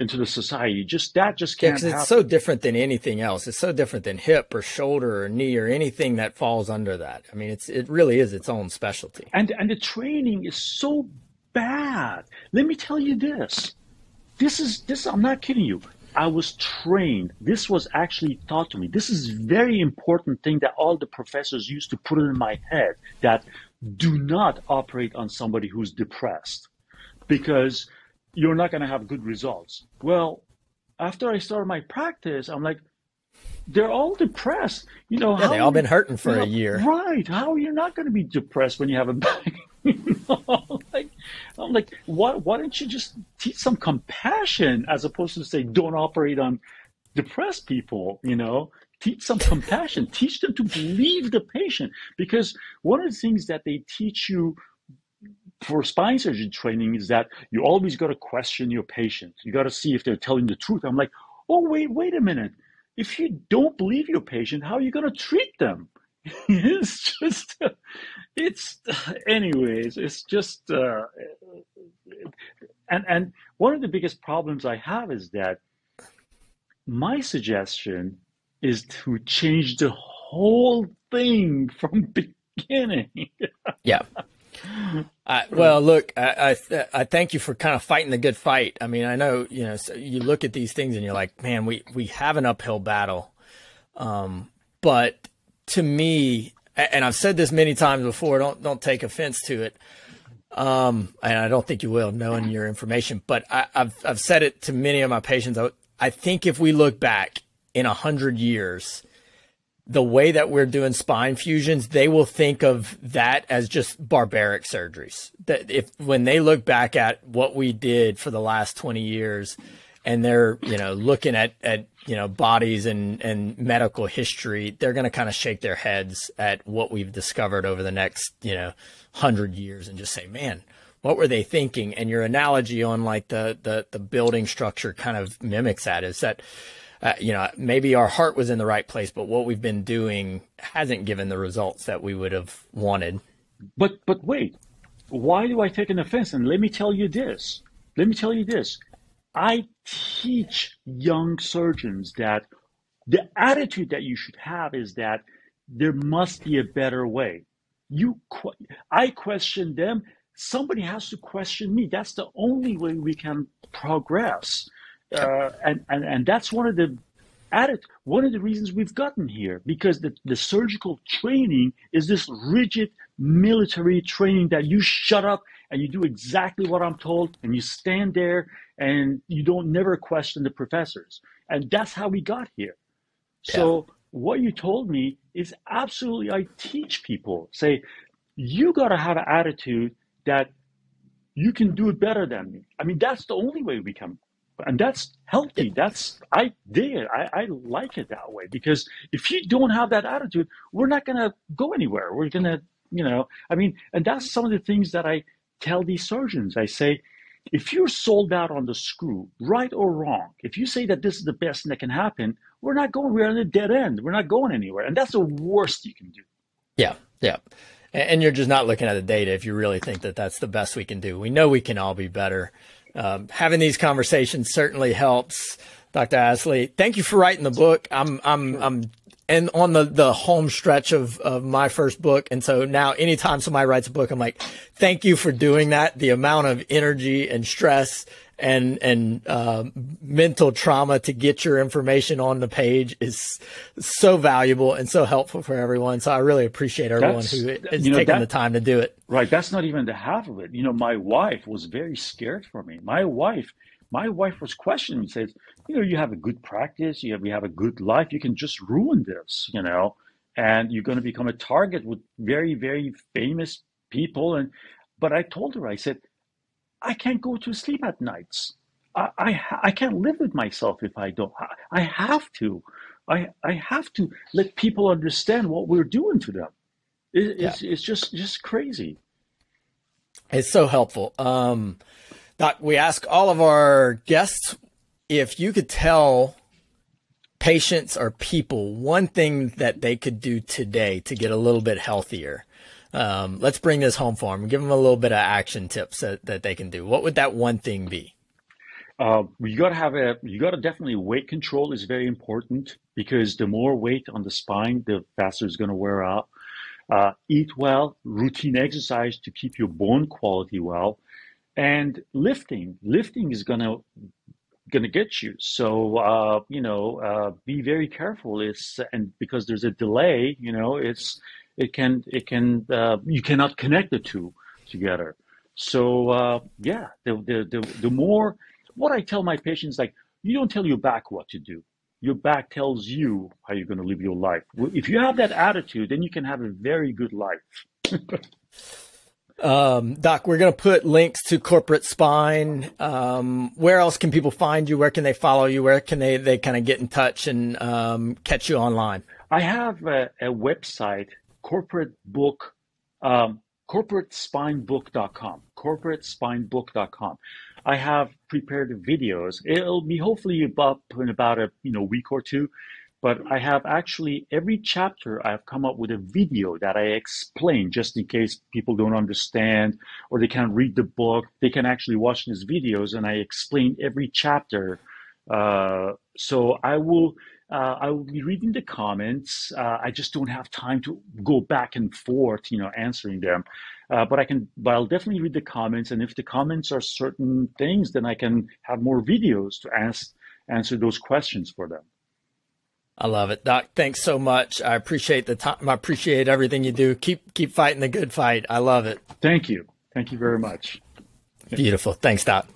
[SPEAKER 2] into the society. Just that just can't.
[SPEAKER 1] Yeah, it's so different than anything else. It's so different than hip or shoulder or knee or anything that falls under that. I mean, it's it really is its own specialty.
[SPEAKER 2] And and the training is so bad. Let me tell you this. This is this. I'm not kidding you. I was trained. This was actually taught to me. This is very important thing that all the professors used to put in my head that do not operate on somebody who's depressed because you're not going to have good results. Well, after I started my practice, I'm like, they're all depressed. You know,
[SPEAKER 1] yeah, they all been hurting for
[SPEAKER 2] you know,
[SPEAKER 1] a year.
[SPEAKER 2] Right. How are you not going to be depressed when you have a [laughs] back? you know, [laughs] like, I'm like, why, why don't you just teach some compassion as opposed to say, don't operate on depressed people, you know? Teach some compassion. [laughs] teach them to believe the patient. Because one of the things that they teach you for spine surgery training is that you always got to question your patient. You got to see if they're telling the truth. I'm like, oh, wait, wait a minute. If you don't believe your patient, how are you going to treat them? [laughs] it's just, it's, [sighs] anyways, it's just, uh, and, and one of the biggest problems I have is that my suggestion is to change the whole thing [laughs] from beginning.
[SPEAKER 1] yeah. [laughs] Uh, well, look, I, I, I thank you for kind of fighting the good fight. I mean, I know you know so you look at these things and you're like, man, we we have an uphill battle. Um, but to me, and I've said this many times before, don't don't take offense to it. Um, and I don't think you will, knowing your information. But I, have I've said it to many of my patients. I, I think if we look back in a hundred years, the way that we're doing spine fusions, they will think of that as just barbaric surgeries. That if when they look back at what we did for the last 20 years and they're, you know, looking at, at, you know, bodies and, and medical history, they're going to kind of shake their heads at what we've discovered over the next, you know, hundred years and just say, man, what were they thinking? And your analogy on like the, the, the building structure kind of mimics that is that, uh, you know, maybe our heart was in the right place, but what we've been doing hasn't given the results that we would have wanted.
[SPEAKER 2] But but wait, why do I take an offense? And let me tell you this. Let me tell you this. I teach young surgeons that the attitude that you should have is that there must be a better way. You, I question them. Somebody has to question me. That's the only way we can progress. Uh, and, and and that's one of the added one of the reasons we've gotten here because the, the surgical training is this rigid military training that you shut up and you do exactly what I'm told and you stand there and you don't never question the professors. And that's how we got here. So yeah. what you told me is absolutely I teach people say you got to have an attitude that you can do it better than me. I mean that's the only way we can and that's healthy. That's I did. I, I like it that way because if you don't have that attitude, we're not gonna go anywhere. We're gonna, you know, I mean, and that's some of the things that I tell these surgeons. I say, if you're sold out on the screw, right or wrong, if you say that this is the best thing that can happen, we're not going. We're on a dead end. We're not going anywhere, and that's the worst you can do.
[SPEAKER 1] Yeah, Yeah. And you're just not looking at the data if you really think that that's the best we can do. We know we can all be better. Um, having these conversations certainly helps. Dr. Aslie, thank you for writing the book. I'm, I'm, I'm and on the, the home stretch of, of my first book. And so now anytime somebody writes a book, I'm like, thank you for doing that. The amount of energy and stress and, and, uh, mental trauma to get your information on the page is so valuable and so helpful for everyone. So I really appreciate everyone That's, who is you know, taking that, the time to do it.
[SPEAKER 2] Right. That's not even the half of it. You know, my wife was very scared for me. My wife, my wife was questioning me, says, you know, you have a good practice, you have, you have a good life, you can just ruin this, you know, and you're going to become a target with very, very famous people. And, but I told her, I said, I can't go to sleep at nights. I, I, I can't live with myself if I don't. I, I have to. I, I have to let people understand what we're doing to them. It, yeah. it's, it's just, just crazy.
[SPEAKER 1] It's so helpful. Um, Doc, we ask all of our guests if you could tell patients or people one thing that they could do today to get a little bit healthier. Um, let's bring this home for them. Give them a little bit of action tips that, that they can do. What would that one thing be?
[SPEAKER 2] Uh, you got to have a, you got to definitely weight control is very important because the more weight on the spine, the faster it's going to wear out. Uh, eat well, routine exercise to keep your bone quality well and lifting lifting is going to get you. So uh, you know uh, be very careful. It's and because there's a delay you know it's it can it can uh, you cannot connect the two together. So uh, yeah the, the the the more what i tell my patients like you don't tell your back what to do. Your back tells you how you're going to live your life. If you have that attitude then you can have a very good life [laughs]
[SPEAKER 1] Um, Doc, we're going to put links to corporate spine. Um, where else can people find you? Where can they follow you? Where can they, they kind of get in touch and um, catch you online?
[SPEAKER 2] I have a, a website, corporate book, um, corporatespinebook.com, corporatespinebook.com. I have prepared videos. It'll be hopefully up in about a you know week or two but I have actually every chapter I've come up with a video that I explain just in case people don't understand or they can't read the book. They can actually watch these videos and I explain every chapter. Uh, so I will uh, I will be reading the comments. Uh, I just don't have time to go back and forth, you know, answering them. Uh, but I can, but I'll definitely read the comments. And if the comments are certain things, then I can have more videos to ask answer those questions for them.
[SPEAKER 1] I love it, Doc. Thanks so much. I appreciate the time. I appreciate everything you do. Keep keep fighting the good fight. I love it.
[SPEAKER 2] Thank you. Thank you very much.
[SPEAKER 1] Beautiful. Thanks, Doc.